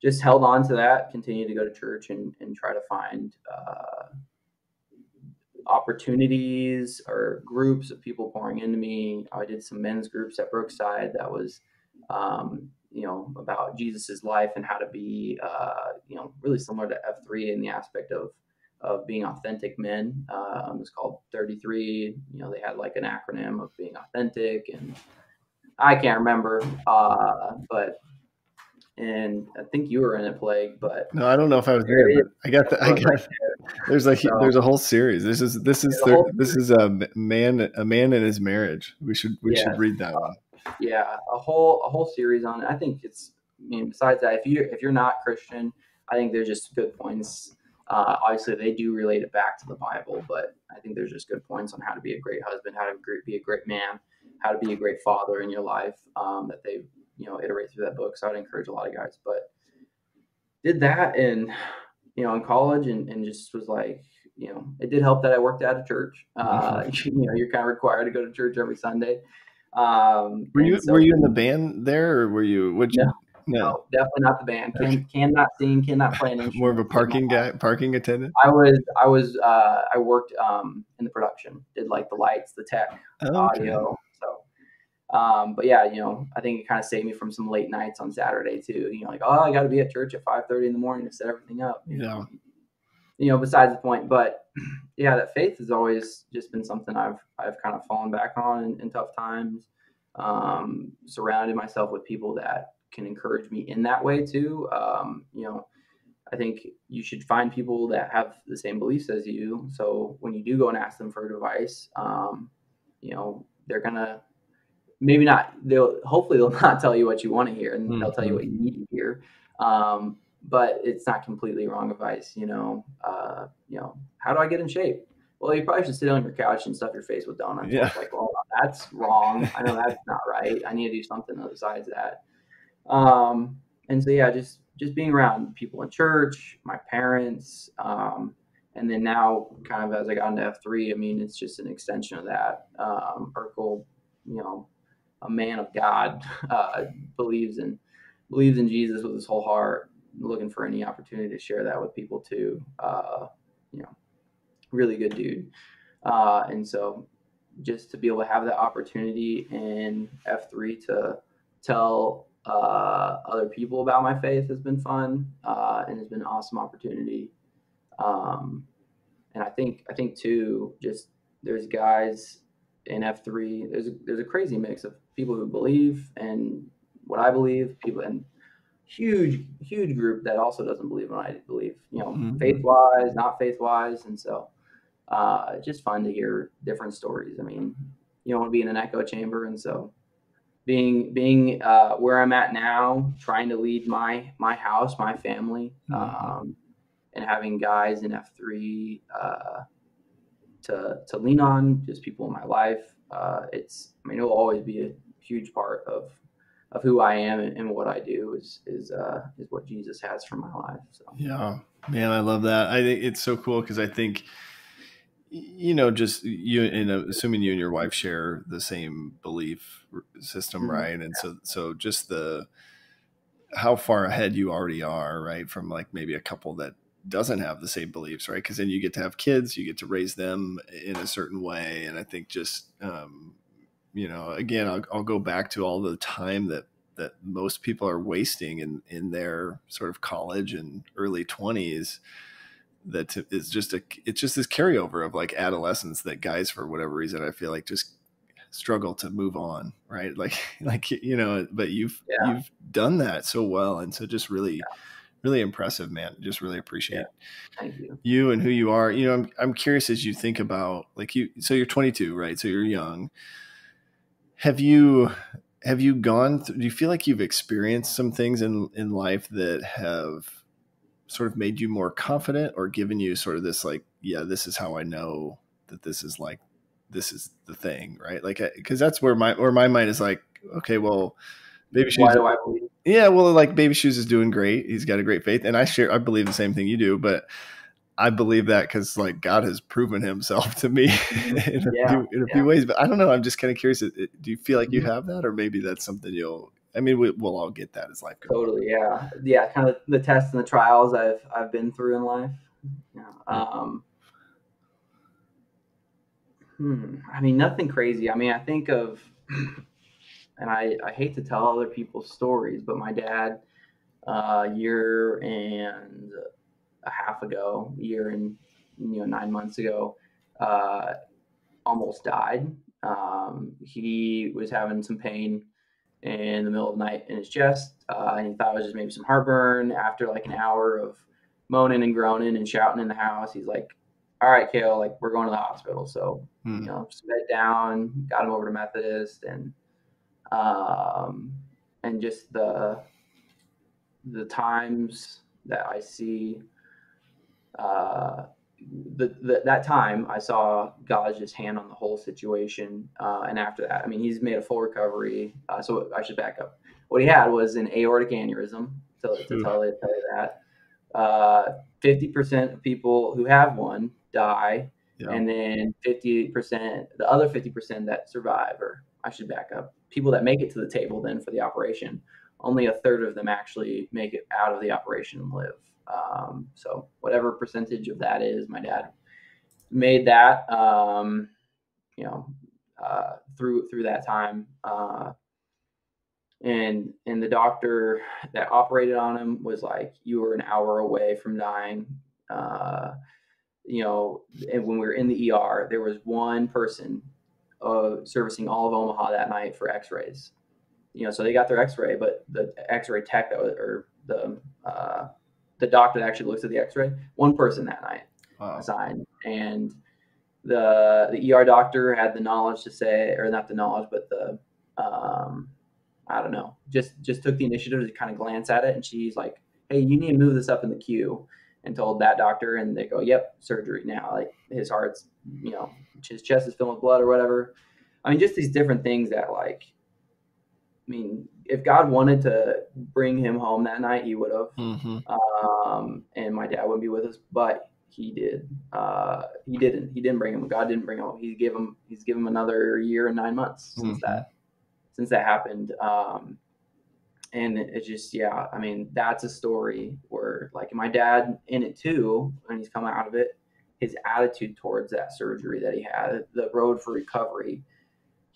just held on to that, continued to go to church and, and try to find uh, opportunities or groups of people pouring into me. I did some men's groups at Brookside that was, um, you know, about Jesus's life and how to be, uh, you know, really similar to F3 in the aspect of of being authentic men. Um, it's called 33. You know, they had like an acronym of being authentic, and I can't remember, uh, but and I think you were in it, plague, but no, I don't know if I was there. But I got the, I got. There's like so, there's a whole series. This is this is the, this is a man a man and his marriage. We should we yeah, should read that one. Yeah, a whole a whole series on it. I think it's. I mean, besides that, if you if you're not Christian, I think there's just good points. Uh, obviously, they do relate it back to the Bible, but I think there's just good points on how to be a great husband, how to be a great man, how to be a great father in your life um, that they you know iterate through that book. So I'd encourage a lot of guys. But did that in you know in college and, and just was like you know it did help that I worked at a church. [LAUGHS] Uh, [LAUGHS] you know you're kind of required to go to church every Sunday. Um, were you so, were you in the band there or were you? Would you? No, no, definitely not the band. Can cannot sing, cannot play an. [LAUGHS] More of a parking guy, parking attendant. I was, I was, uh, I worked um, in the production, did like the lights, the tech, oh, audio, um, but yeah, you know, I think it kind of saved me from some late nights on Saturday too. You know, like oh, I got to be at church at five thirty in the morning to set everything up. You yeah. Know? You know, besides the point, but [CLEARS THROAT] yeah, that faith has always just been something I've I've kind of fallen back on in, in tough times. Um, surrounded myself with people that can encourage me in that way too. Um, you know, I think you should find people that have the same beliefs as you. So when you do go and ask them for advice, um, you know, they're gonna maybe not they'll hopefully they'll [LAUGHS] not tell you what you want to hear and mm-hmm. they'll tell you what you need to hear. Um, but it's not completely wrong advice you know uh, you know how do i get in shape? Well you probably should sit on your couch and stuff your face with donuts. Yeah. like well that's wrong. I know that's not right. I need to do something besides that. Um, and so yeah just just being around people in church my parents um, and then now kind of as i got into f3 i mean it's just an extension of that um, Urkel, you know a man of God, [LAUGHS] uh, believes in believes in Jesus with his whole heart, looking for any opportunity to share that with people too. Uh, you know, really good dude. Uh, and so just to be able to have that opportunity in F3 to tell uh, other people about my faith has been fun uh, and has been an awesome opportunity. Um, and I think I think too, just there's guys in F3. There's a, there's a crazy mix of people who believe and what I believe, people and huge huge group that also doesn't believe what I believe. You know, mm-hmm. faith wise, not faith wise, and so uh, just fun to hear different stories. I mean, you don't want to be in an echo chamber, and so being being uh, where I'm at now, trying to lead my my house, my family, Mhm. um, and having guys in F three uh, to to lean on, just people in my life. Uh, it's I mean it'll always be a huge part of of who I am and, and what I do is is uh, is what Jesus has for my life. So Yeah, man, I love that. I think it's so cool because I think, you know, just you and uh, assuming you and your wife share the same belief system, Mhm. right? And so, so just the how far ahead you already are, right, from like maybe a couple that doesn't have the same beliefs, right? Because then you get to have kids, you get to raise them in a certain way, and I think just, um, you know, again, I'll, I'll go back to all the time that that most people are wasting in in their sort of college and early 20s that is just a it's just this carryover of like adolescence that guys for whatever reason i feel like just struggle to move on right? Like [LAUGHS] like you know but you've Yeah. you've done that so well and so just really really impressive man. Just really appreciate thank you. you and who you are. You know I'm, I'm curious as you think about like you so you're 22 right? So you're young have you have you gone through, do you feel like you've experienced some things in in life that have sort of made you more confident or given you sort of this like yeah this is how i know that this is like this is the thing right like because that's where my where my mind is like okay well baby shoes Why do I believe? yeah, well, like Baby Shoes is doing great. He's got a great faith, and I share. I believe the same thing you do, but I believe that because like God has proven Himself to me [LAUGHS] in a, Mm-hmm. Yeah, few, in a yeah. few ways. But I don't know. I'm just kind of curious. Do you feel like you Mhm. have that, or maybe that's something you'll? I mean, we, we'll all get that as life goes. Totally, yeah, yeah. Kind of the tests and the trials I've I've been through in life. Yeah. Um, hmm. I mean, nothing crazy. I mean, I think of, [CLEARS THROAT] and I I hate to tell other people's stories, but my dad, uh, year and a half ago, year and you know nine months ago, uh, almost died. Um, he was having some pain in the middle of the night in his chest, uh, and he thought it was just maybe some heartburn. After like an hour of moaning and groaning and shouting in the house, he's like, "All right, Kale, like we're going to the hospital." So Hmm. you know, sped down, got him over to Methodist, and um, and just the the times that I see. Uh, the, the, that time I saw God's just hand on the whole situation. Uh, and after that, I mean, he's made a full recovery. Uh, so I should back up. What he had was an aortic aneurysm, to, to Oof. tell, you, tell you that. Uh, 50% of people who have one die. Yeah. And then 50%, the other 50% that survive, or I should back up, people that make it to the table then for the operation, only a third of them actually make it out of the operation and live. Um, so whatever percentage of that is, my dad made that, um, you know, uh, through through that time. Uh, and and the doctor that operated on him was like, "You were an hour away from dying." Uh, you know, and when we were in the ER, there was one person uh, servicing all of Omaha that night for X-rays. You know, so they got their X-ray, but the X-ray tech that was, or the uh, the doctor that actually looks at the X-ray, one person that night Wow. assigned, and the the ER doctor had the knowledge to say, or not the knowledge, but the um, I don't know, just just took the initiative to kind of glance at it, and she's like, "Hey, you need to move this up in the queue," and told that doctor, and they go, "Yep, surgery now." Like his heart's, you know, his chest is filled with blood or whatever. I mean, just these different things that like. I mean, if God wanted to bring him home that night, he would have hmm um, and my dad wouldn't be with us, but he did. Uh, he didn't. He didn't bring him. God didn't bring him. He gave him. He's given him another year and nine months since Mhm. that since that happened. Um, and it, it just yeah. I mean, that's a story where like my dad in it too, and he's come out of it, his attitude towards that surgery that he had, the road for recovery.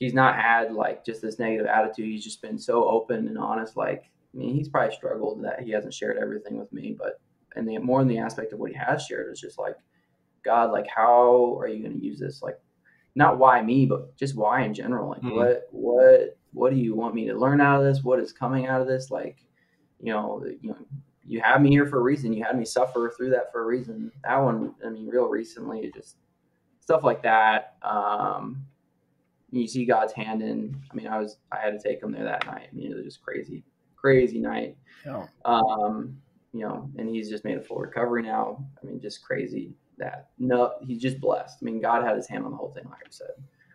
He's not had like just this negative attitude. He's just been so open and honest. Like, I mean, he's probably struggled that he hasn't shared everything with me, but and the more in the aspect of what he has shared is just like, God, like, how are you going to use this? Like, not why me, but just why in general. Like, Mhm. what, what, what do you want me to learn out of this? What is coming out of this? Like, you know, you know, you had me here for a reason. You had me suffer through that for a reason. That one, I mean, real recently, just stuff like that. Um, you see God's hand in. I mean, I was I had to take him there that night. I mean, it was just crazy, crazy night. Yeah. Um, you know, and he's just made a full recovery now. I mean, just crazy that no, he's just blessed. I mean, God had his hand on the whole thing, like I said.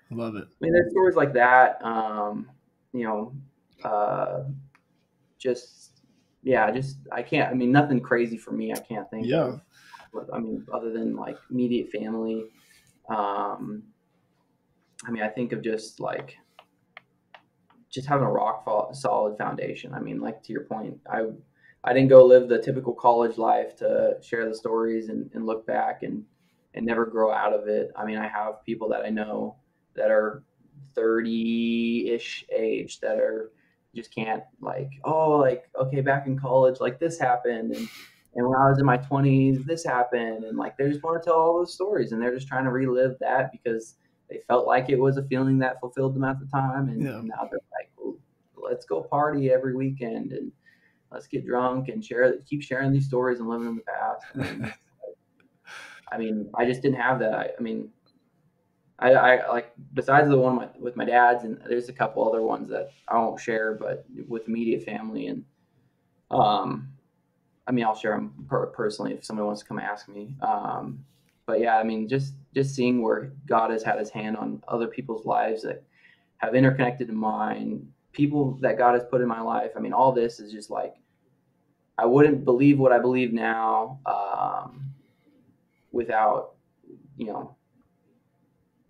Love it. I mean, there's stories like that. Um, you know, uh, just yeah, just I can't. I mean, nothing crazy for me. I can't think. Yeah. Of, I mean, other than like immediate family. Um, I mean, I think of just like just having a rock solid foundation. I mean, like to your point, I I didn't go live the typical college life to share the stories and, and look back and and never grow out of it. I mean, I have people that I know that are 30 ish age that are just can't like, oh, like, okay, back in college, like this happened. And, and when I was in my 20s, this happened. And like, they just want to tell all those stories and they're just trying to relive that because they felt like it was a feeling that fulfilled them at the time. And, Yeah. and now they're like, well, let's go party every weekend and let's get drunk and share, keep sharing these stories and living in the past. [LAUGHS] And, I mean, I just didn't have that. I, I mean, I, I like besides the one with, with my dad's, and there's a couple other ones that I won't share, but with immediate family and um, I mean, I'll share them per- personally if somebody wants to come ask me. Um, but yeah, I mean, just just seeing where God has had His hand on other people's lives that have interconnected to mine, people that God has put in my life. I mean, all this is just like I wouldn't believe what I believe now um, without you know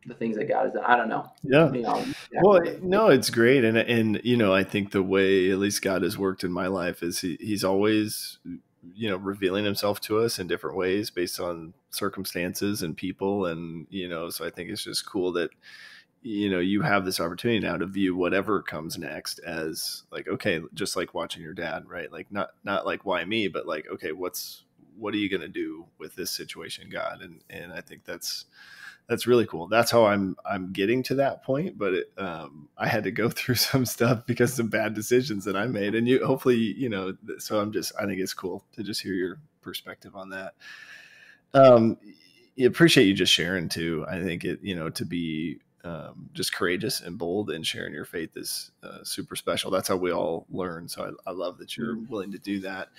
the things that God has done. I don't know. Yeah. You know Well, no, it's great, and and you know, I think the way at least God has worked in my life is he, He's always, you know, revealing Himself to us in different ways based on circumstances and people, and you know, so I think it's just cool that you know you have this opportunity now to view whatever comes next as like okay, just like watching your dad, right? Like not not like why me, but like okay, what's what are you going to do with this situation, God? And and I think that's that's really cool. That's how I'm I'm getting to that point. But it, um, I had to go [LAUGHS] through some stuff because some bad decisions that I made, and you hopefully you know. So I'm just I think it's cool to just hear your perspective on that. Um, I appreciate you just sharing too. I think it you know to be um, just courageous and bold and sharing your faith is uh, super special. That's how we all learn. So I, I love that you're willing to do that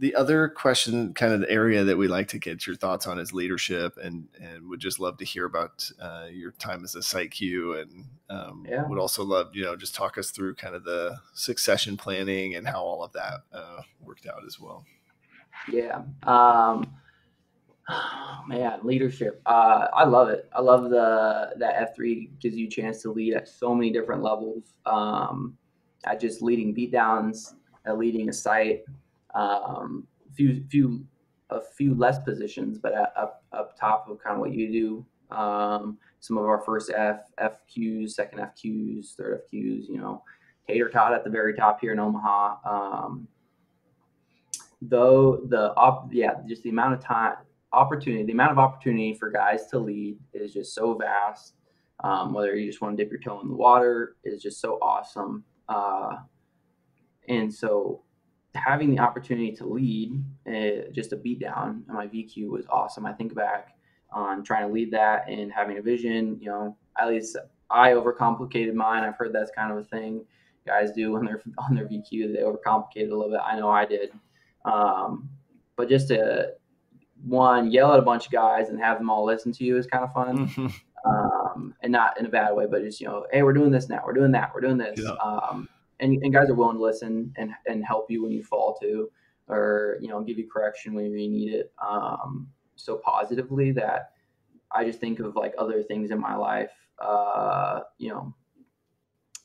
the other question, kind of the area that we like to get your thoughts on is leadership, and and would just love to hear about uh, your time as a site Q, and um, Yeah. would also love you know just talk us through kind of the succession planning and how all of that uh, worked out as well. Yeah. Um, [SIGHS] man, leadership. Uh, I love it. I love the that F three gives you a chance to lead at so many different levels. Um, at just leading beatdowns, at leading a site, um, few few a few less positions, but up up top of kind of what you do. Um, some of our first F FQs, second FQs, third FQs. You know, Tater Tot at the very top here in Omaha. Um, though the op yeah just the amount of time opportunity the amount of opportunity for guys to lead is just so vast um, whether you just want to dip your toe in the water is just so awesome uh, and so having the opportunity to lead uh, just a beat down on my vq was awesome. I think back on trying to lead that and having a vision you know at least i overcomplicated mine. I've heard that's kind of a thing guys do when they're on their [LAUGHS] vq they overcomplicate it a little bit. I know i did. Um, but just to one yell at a bunch of guys and have them all listen to you is kind of fun, [LAUGHS] um, and not in a bad way, but just you know, hey, we're doing this now, we're doing that, we're doing this, Yeah. um, and and guys are willing to listen and and help you when you fall to, or you know, give you correction when you need it, um, so positively that I just think of like other things in my life, uh, you know,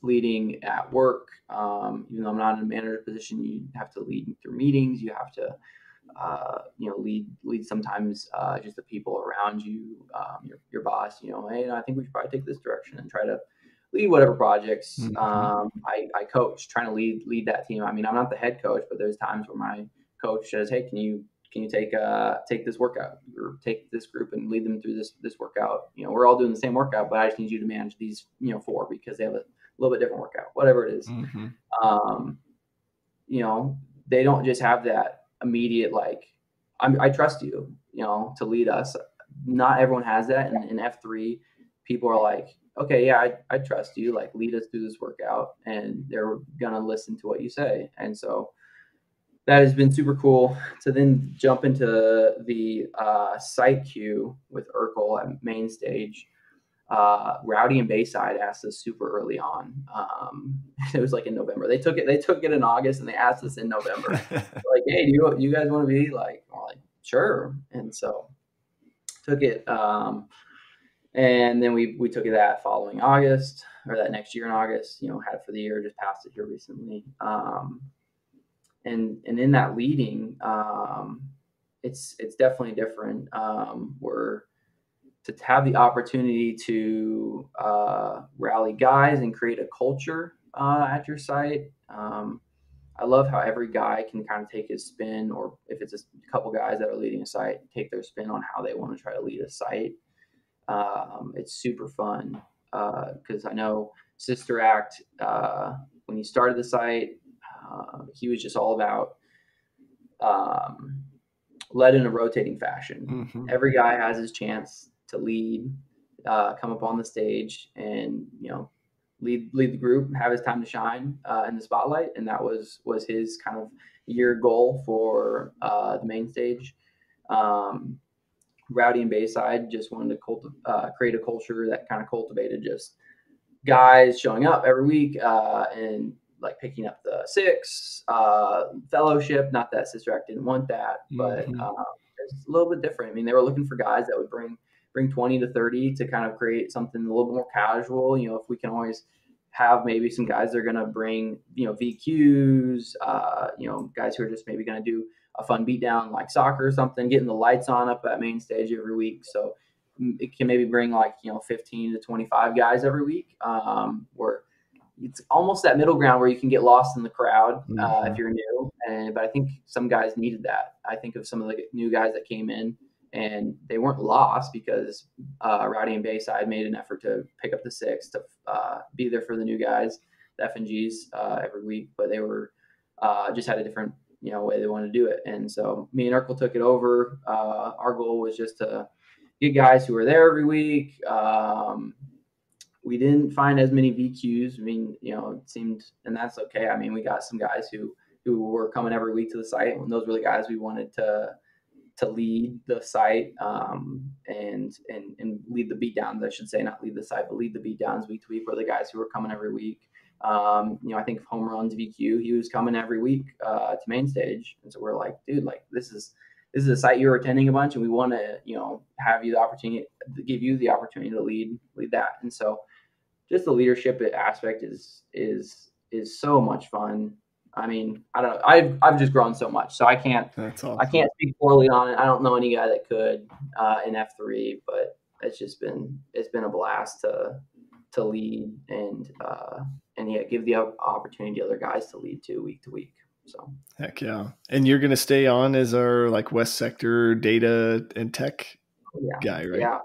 leading at work. Um, even though I'm not in a manager position, you have to lead through meetings. You have to, uh, you know, lead lead sometimes uh, just the people around you, um, your your boss. You know, hey, I think we should probably take this direction and try to lead whatever projects. Mhm. Um, I, I coach, trying to lead lead that team. I mean, I'm not the head coach, but there's times where my coach says, hey, can you can you take uh take this workout or take this group and lead them through this this workout? You know, we're all doing the same workout, but I just need you to manage these you know four because they have a little bit different workout, whatever it is. Mhm. Um, you know, they don't just have that immediate like, I'm, I trust you, you know, to lead us. Not everyone has that, and in F three, people are like, okay, yeah, I, I trust you. Like, lead us through this workout, and they're gonna listen to what you say. And so that has been super cool to then jump into the uh, site Q with Urkel at main stage. Uh, Rowdy and Bayside asked us super early on. Um, [LAUGHS] it was like in November. They took it. They took it in August, and they asked us in November, [LAUGHS] like, "Hey, do you you guys want to be like?" Like, "Sure." And so took it. Um, and then we we took that following August or that next year in August. You know, had it for the year, just passed it here recently. Um, and and in that leading, um, it's it's definitely different. Um, we're to have the opportunity to uh, rally guys and create a culture uh, at your site. Um, I love how every guy can kind of take his spin, or if it's a couple guys that are leading a site, take their spin on how they want to try to lead a site. Um, it's super fun because uh, I know Sister Act uh, when he started the site, uh, he was just all about um, led in a rotating fashion. Mm-hmm. Every guy has his chance to lead, uh, come up on the stage, and you know, lead lead the group, have his time to shine uh, in the spotlight, and that was was his kind of year goal for uh, the main stage. Um, Rowdy and Bayside just wanted to uh, create a culture that kind of cultivated just guys showing up every week uh, and like picking up the six uh, fellowship. Not that Sister Act didn't want that, but mm-hmm. uh, it's a little bit different. I mean, they were looking for guys that would bring bring 20 to 30 to kind of create something a little bit more casual. You know, if we can always have maybe some guys that are going to bring, you know, VQs, uh, you know, guys who are just maybe going to do a fun beatdown like soccer or something, getting the lights on up at main stage every week. So mm, it can maybe bring like, you know, 15 to 25 guys every week um, where it's almost that middle ground where you can get lost in the crowd uh, mm-hmm. if you're new. And but I think some guys needed that. I think of some of the new guys that came in and they weren't lost because uh, Rowdy and Bayside made an effort to pick up the six to uh, be there for the new guys, the fngs uh, every week. But they were uh, just had a different you know way they want to do it. And so me and Urkel took it over. Uh, our goal was just to get guys who were there every week. Um, we didn't find as many VQs. I mean, you know, it seemed, and that's okay. I mean, we got some guys who who were coming every week to the site, and those were the guys we wanted to to lead the site um, and and and lead the beat downs. I should say, not lead the site, but lead the beat downs week to week. Were the guys who were coming every week. Um, you know, I think home runs VQ, he was coming every week uh, to main stage, and so we're like, dude, like this is this is a site you're attending a bunch, and we want to you know have you the opportunity, give you the opportunity to lead lead that, and so just the leadership aspect is is is so much fun. I mean, I don't know. I've I've just grown so much, so I can't awesome. I can't speak poorly on it. I don't know any guy that could uh, in F three, but it's just been it's been a blast to to lead and uh, and yeah, give the opportunity to other guys to lead too week to week. So heck yeah, and you're gonna stay on as our like West Sector data and tech yeah. guy, right? Yeah,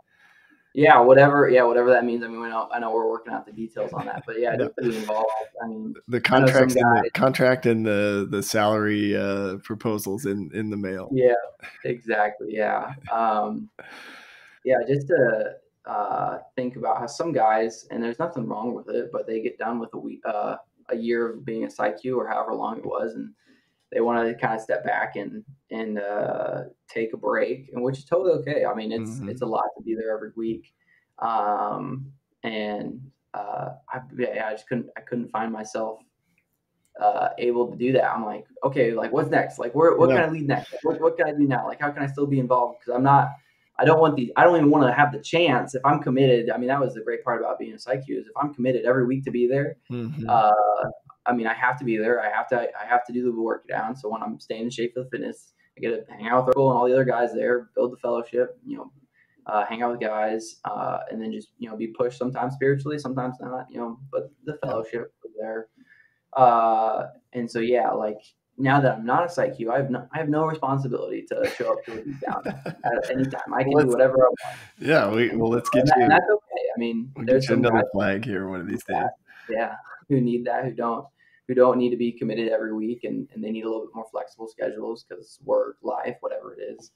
yeah, whatever. Yeah, whatever that means. I mean, we know, I know we're working out the details on that, but yeah, definitely involved. I mean, the contract, and the contract, and the the salary uh, proposals in in the mail. Yeah, exactly. Yeah, um, yeah. Just to uh, think about how some guys, and there's nothing wrong with it, but they get done with a week, uh, a year of being a site Q or however long it was, and they want to kind of step back and and uh, take a break, and which is totally okay. I mean, it's mm-hmm. it's a lot to be there every week, um, and uh, I, yeah, I just couldn't I couldn't find myself uh, able to do that. I'm like, okay, like what's next? Like, where what yeah. can I lead next? What, what can I do now? Like, how can I still be involved? Because I'm not. I don't want these. I don't even want to have the chance. If I'm committed, I mean, that was the great part about being a site Q is if I'm committed every week to be there, mm-hmm. uh, I mean, I have to be there. I have to. I have to do the work down. So when I'm staying in shape for the fitness, I get to hang out with Earl and all the other guys there, build the fellowship. You know, uh, hang out with guys, uh, and then just you know be pushed sometimes spiritually, sometimes not. You know, but the fellowship was there. Uh, and so yeah, like now that I'm not a site Q, I have no, I have no responsibility to show up to a down at any time. I can well, do whatever I want. Yeah, we well let's get and you. And that's okay. I mean, there's another flag here one of these days. Yeah, who need that, who don't, who don't need to be committed every week, and, and they need a little bit more flexible schedules because work, life, whatever it is.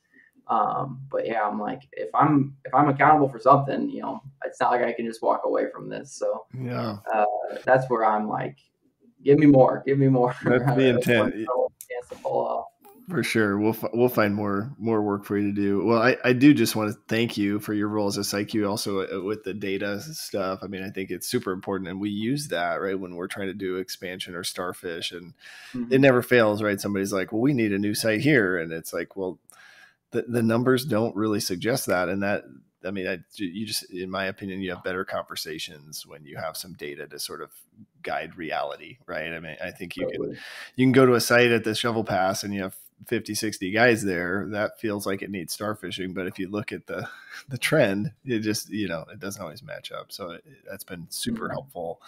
Um, but yeah, I'm like, if I'm if I'm accountable for something, you know, it's not like I can just walk away from this. So yeah, uh, that's where I'm like, give me more, give me more. That's the [LAUGHS] intent. To pull off. For sure, we'll we'll find more more work for you to do. Well, I, I do just want to thank you for your role as a site Q, also uh, with the data stuff. I mean, I think it's super important, and we use that right when we're trying to do expansion or starfish, and mm-hmm. it never fails, right? Somebody's like, "Well, we need a new site here," and it's like, "Well, the the numbers don't really suggest that," and that I mean, I, you just, in my opinion, you have better conversations when you have some data to sort of guide reality, right? I mean, I think you totally. can you can go to a site at the Shovel Pass and you have 50 60 guys there that feels like it needs starfishing but if you look at the [LAUGHS] the trend it just you know it doesn't always match up so it, that's been super mm-hmm. helpful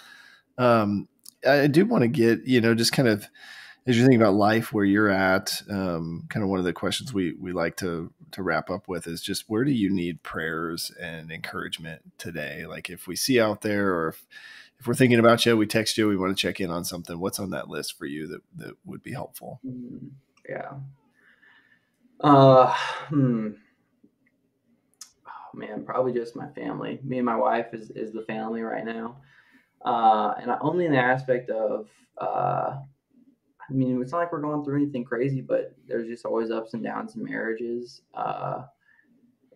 um i do want to get you know just kind of as you think about life where you're at um kind of one of the questions we we like to to wrap up with is just where do you need prayers and encouragement today like if we see out there or if if we're thinking about you, we text you, we want to check in on something. What's on that list for you that, that would be helpful? Mm-hmm yeah. Uh, hmm. Oh man, probably just my family. Me and my wife is is the family right now. Uh, and only in the aspect of, uh, I mean, it's not like we're going through anything crazy, but there's just always ups and downs in marriages. Uh,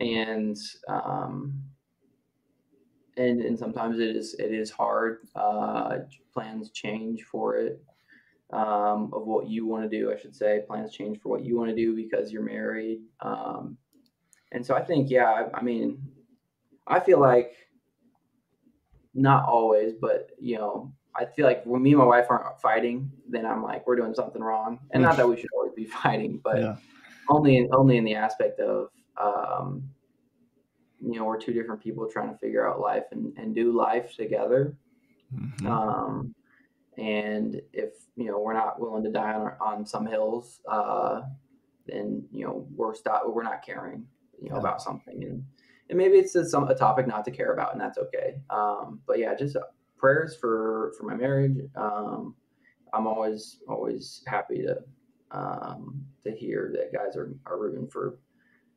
and, um, and, and sometimes it is, it is hard. Uh, plans change for it um, of what you want to do, I should say. Plans change for what you want to do because you're married. Um, and so I think, yeah, I, I, mean, I feel like not always, but you know, I feel like when me and my wife aren't fighting, then I'm like, we're doing something wrong. And not that we should always be [LAUGHS] fighting, but yeah. only in, only in the aspect of, um, you know, we're two different people trying to figure out life and, and do life together. Mm-hmm. Um, and if you know we're not willing to die on, on some hills, uh, then you know we're stop we're not caring you know yeah. about something, and and maybe it's a, some a topic not to care about, and that's okay. Um, but yeah, just prayers for for my marriage. Um, I'm always always happy to um, to hear that guys are, are rooting for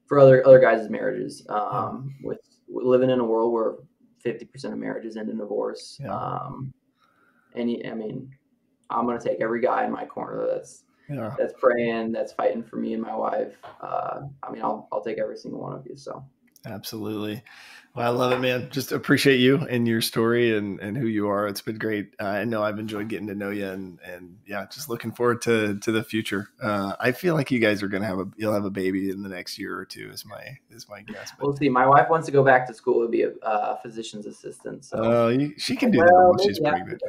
for other other guys' marriages. Um, yeah. with, living in a world where 50% of marriages end in divorce. Yeah. Um, any I mean, I'm gonna take every guy in my corner that's yeah. that's praying, that's fighting for me and my wife. Uh, I mean, I'll I'll take every single one of you. So absolutely. Well, I love it, man. Just appreciate you and your story and, and who you are. It's been great. Uh, I know I've enjoyed getting to know you and, and yeah, just looking forward to, to the future. Uh, I feel like you guys are going to have a, you'll have a baby in the next year or two is my, is my guess. But. We'll see. My wife wants to go back to school to be a uh, physician's assistant. So uh, she can do well, that while she's pregnant.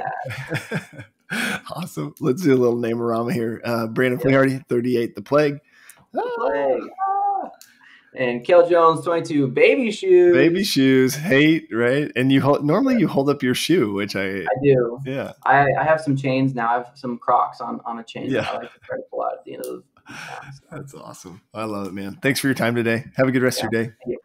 awesome. Let's do a little name rama here. Uh, Brandon yeah. Flingarty, 38, The Plague. The Plague and Kale Jones, 22, baby shoes. Baby shoes, hate, right? And you hold, normally you hold up your shoe, which I I do. Yeah. I, I have some chains now. I have some Crocs on on a chain. Yeah. I like to try to pull out at the end of the. [LAUGHS] That's awesome. I love it, man. Thanks for your time today. Have a good rest yeah. of your day.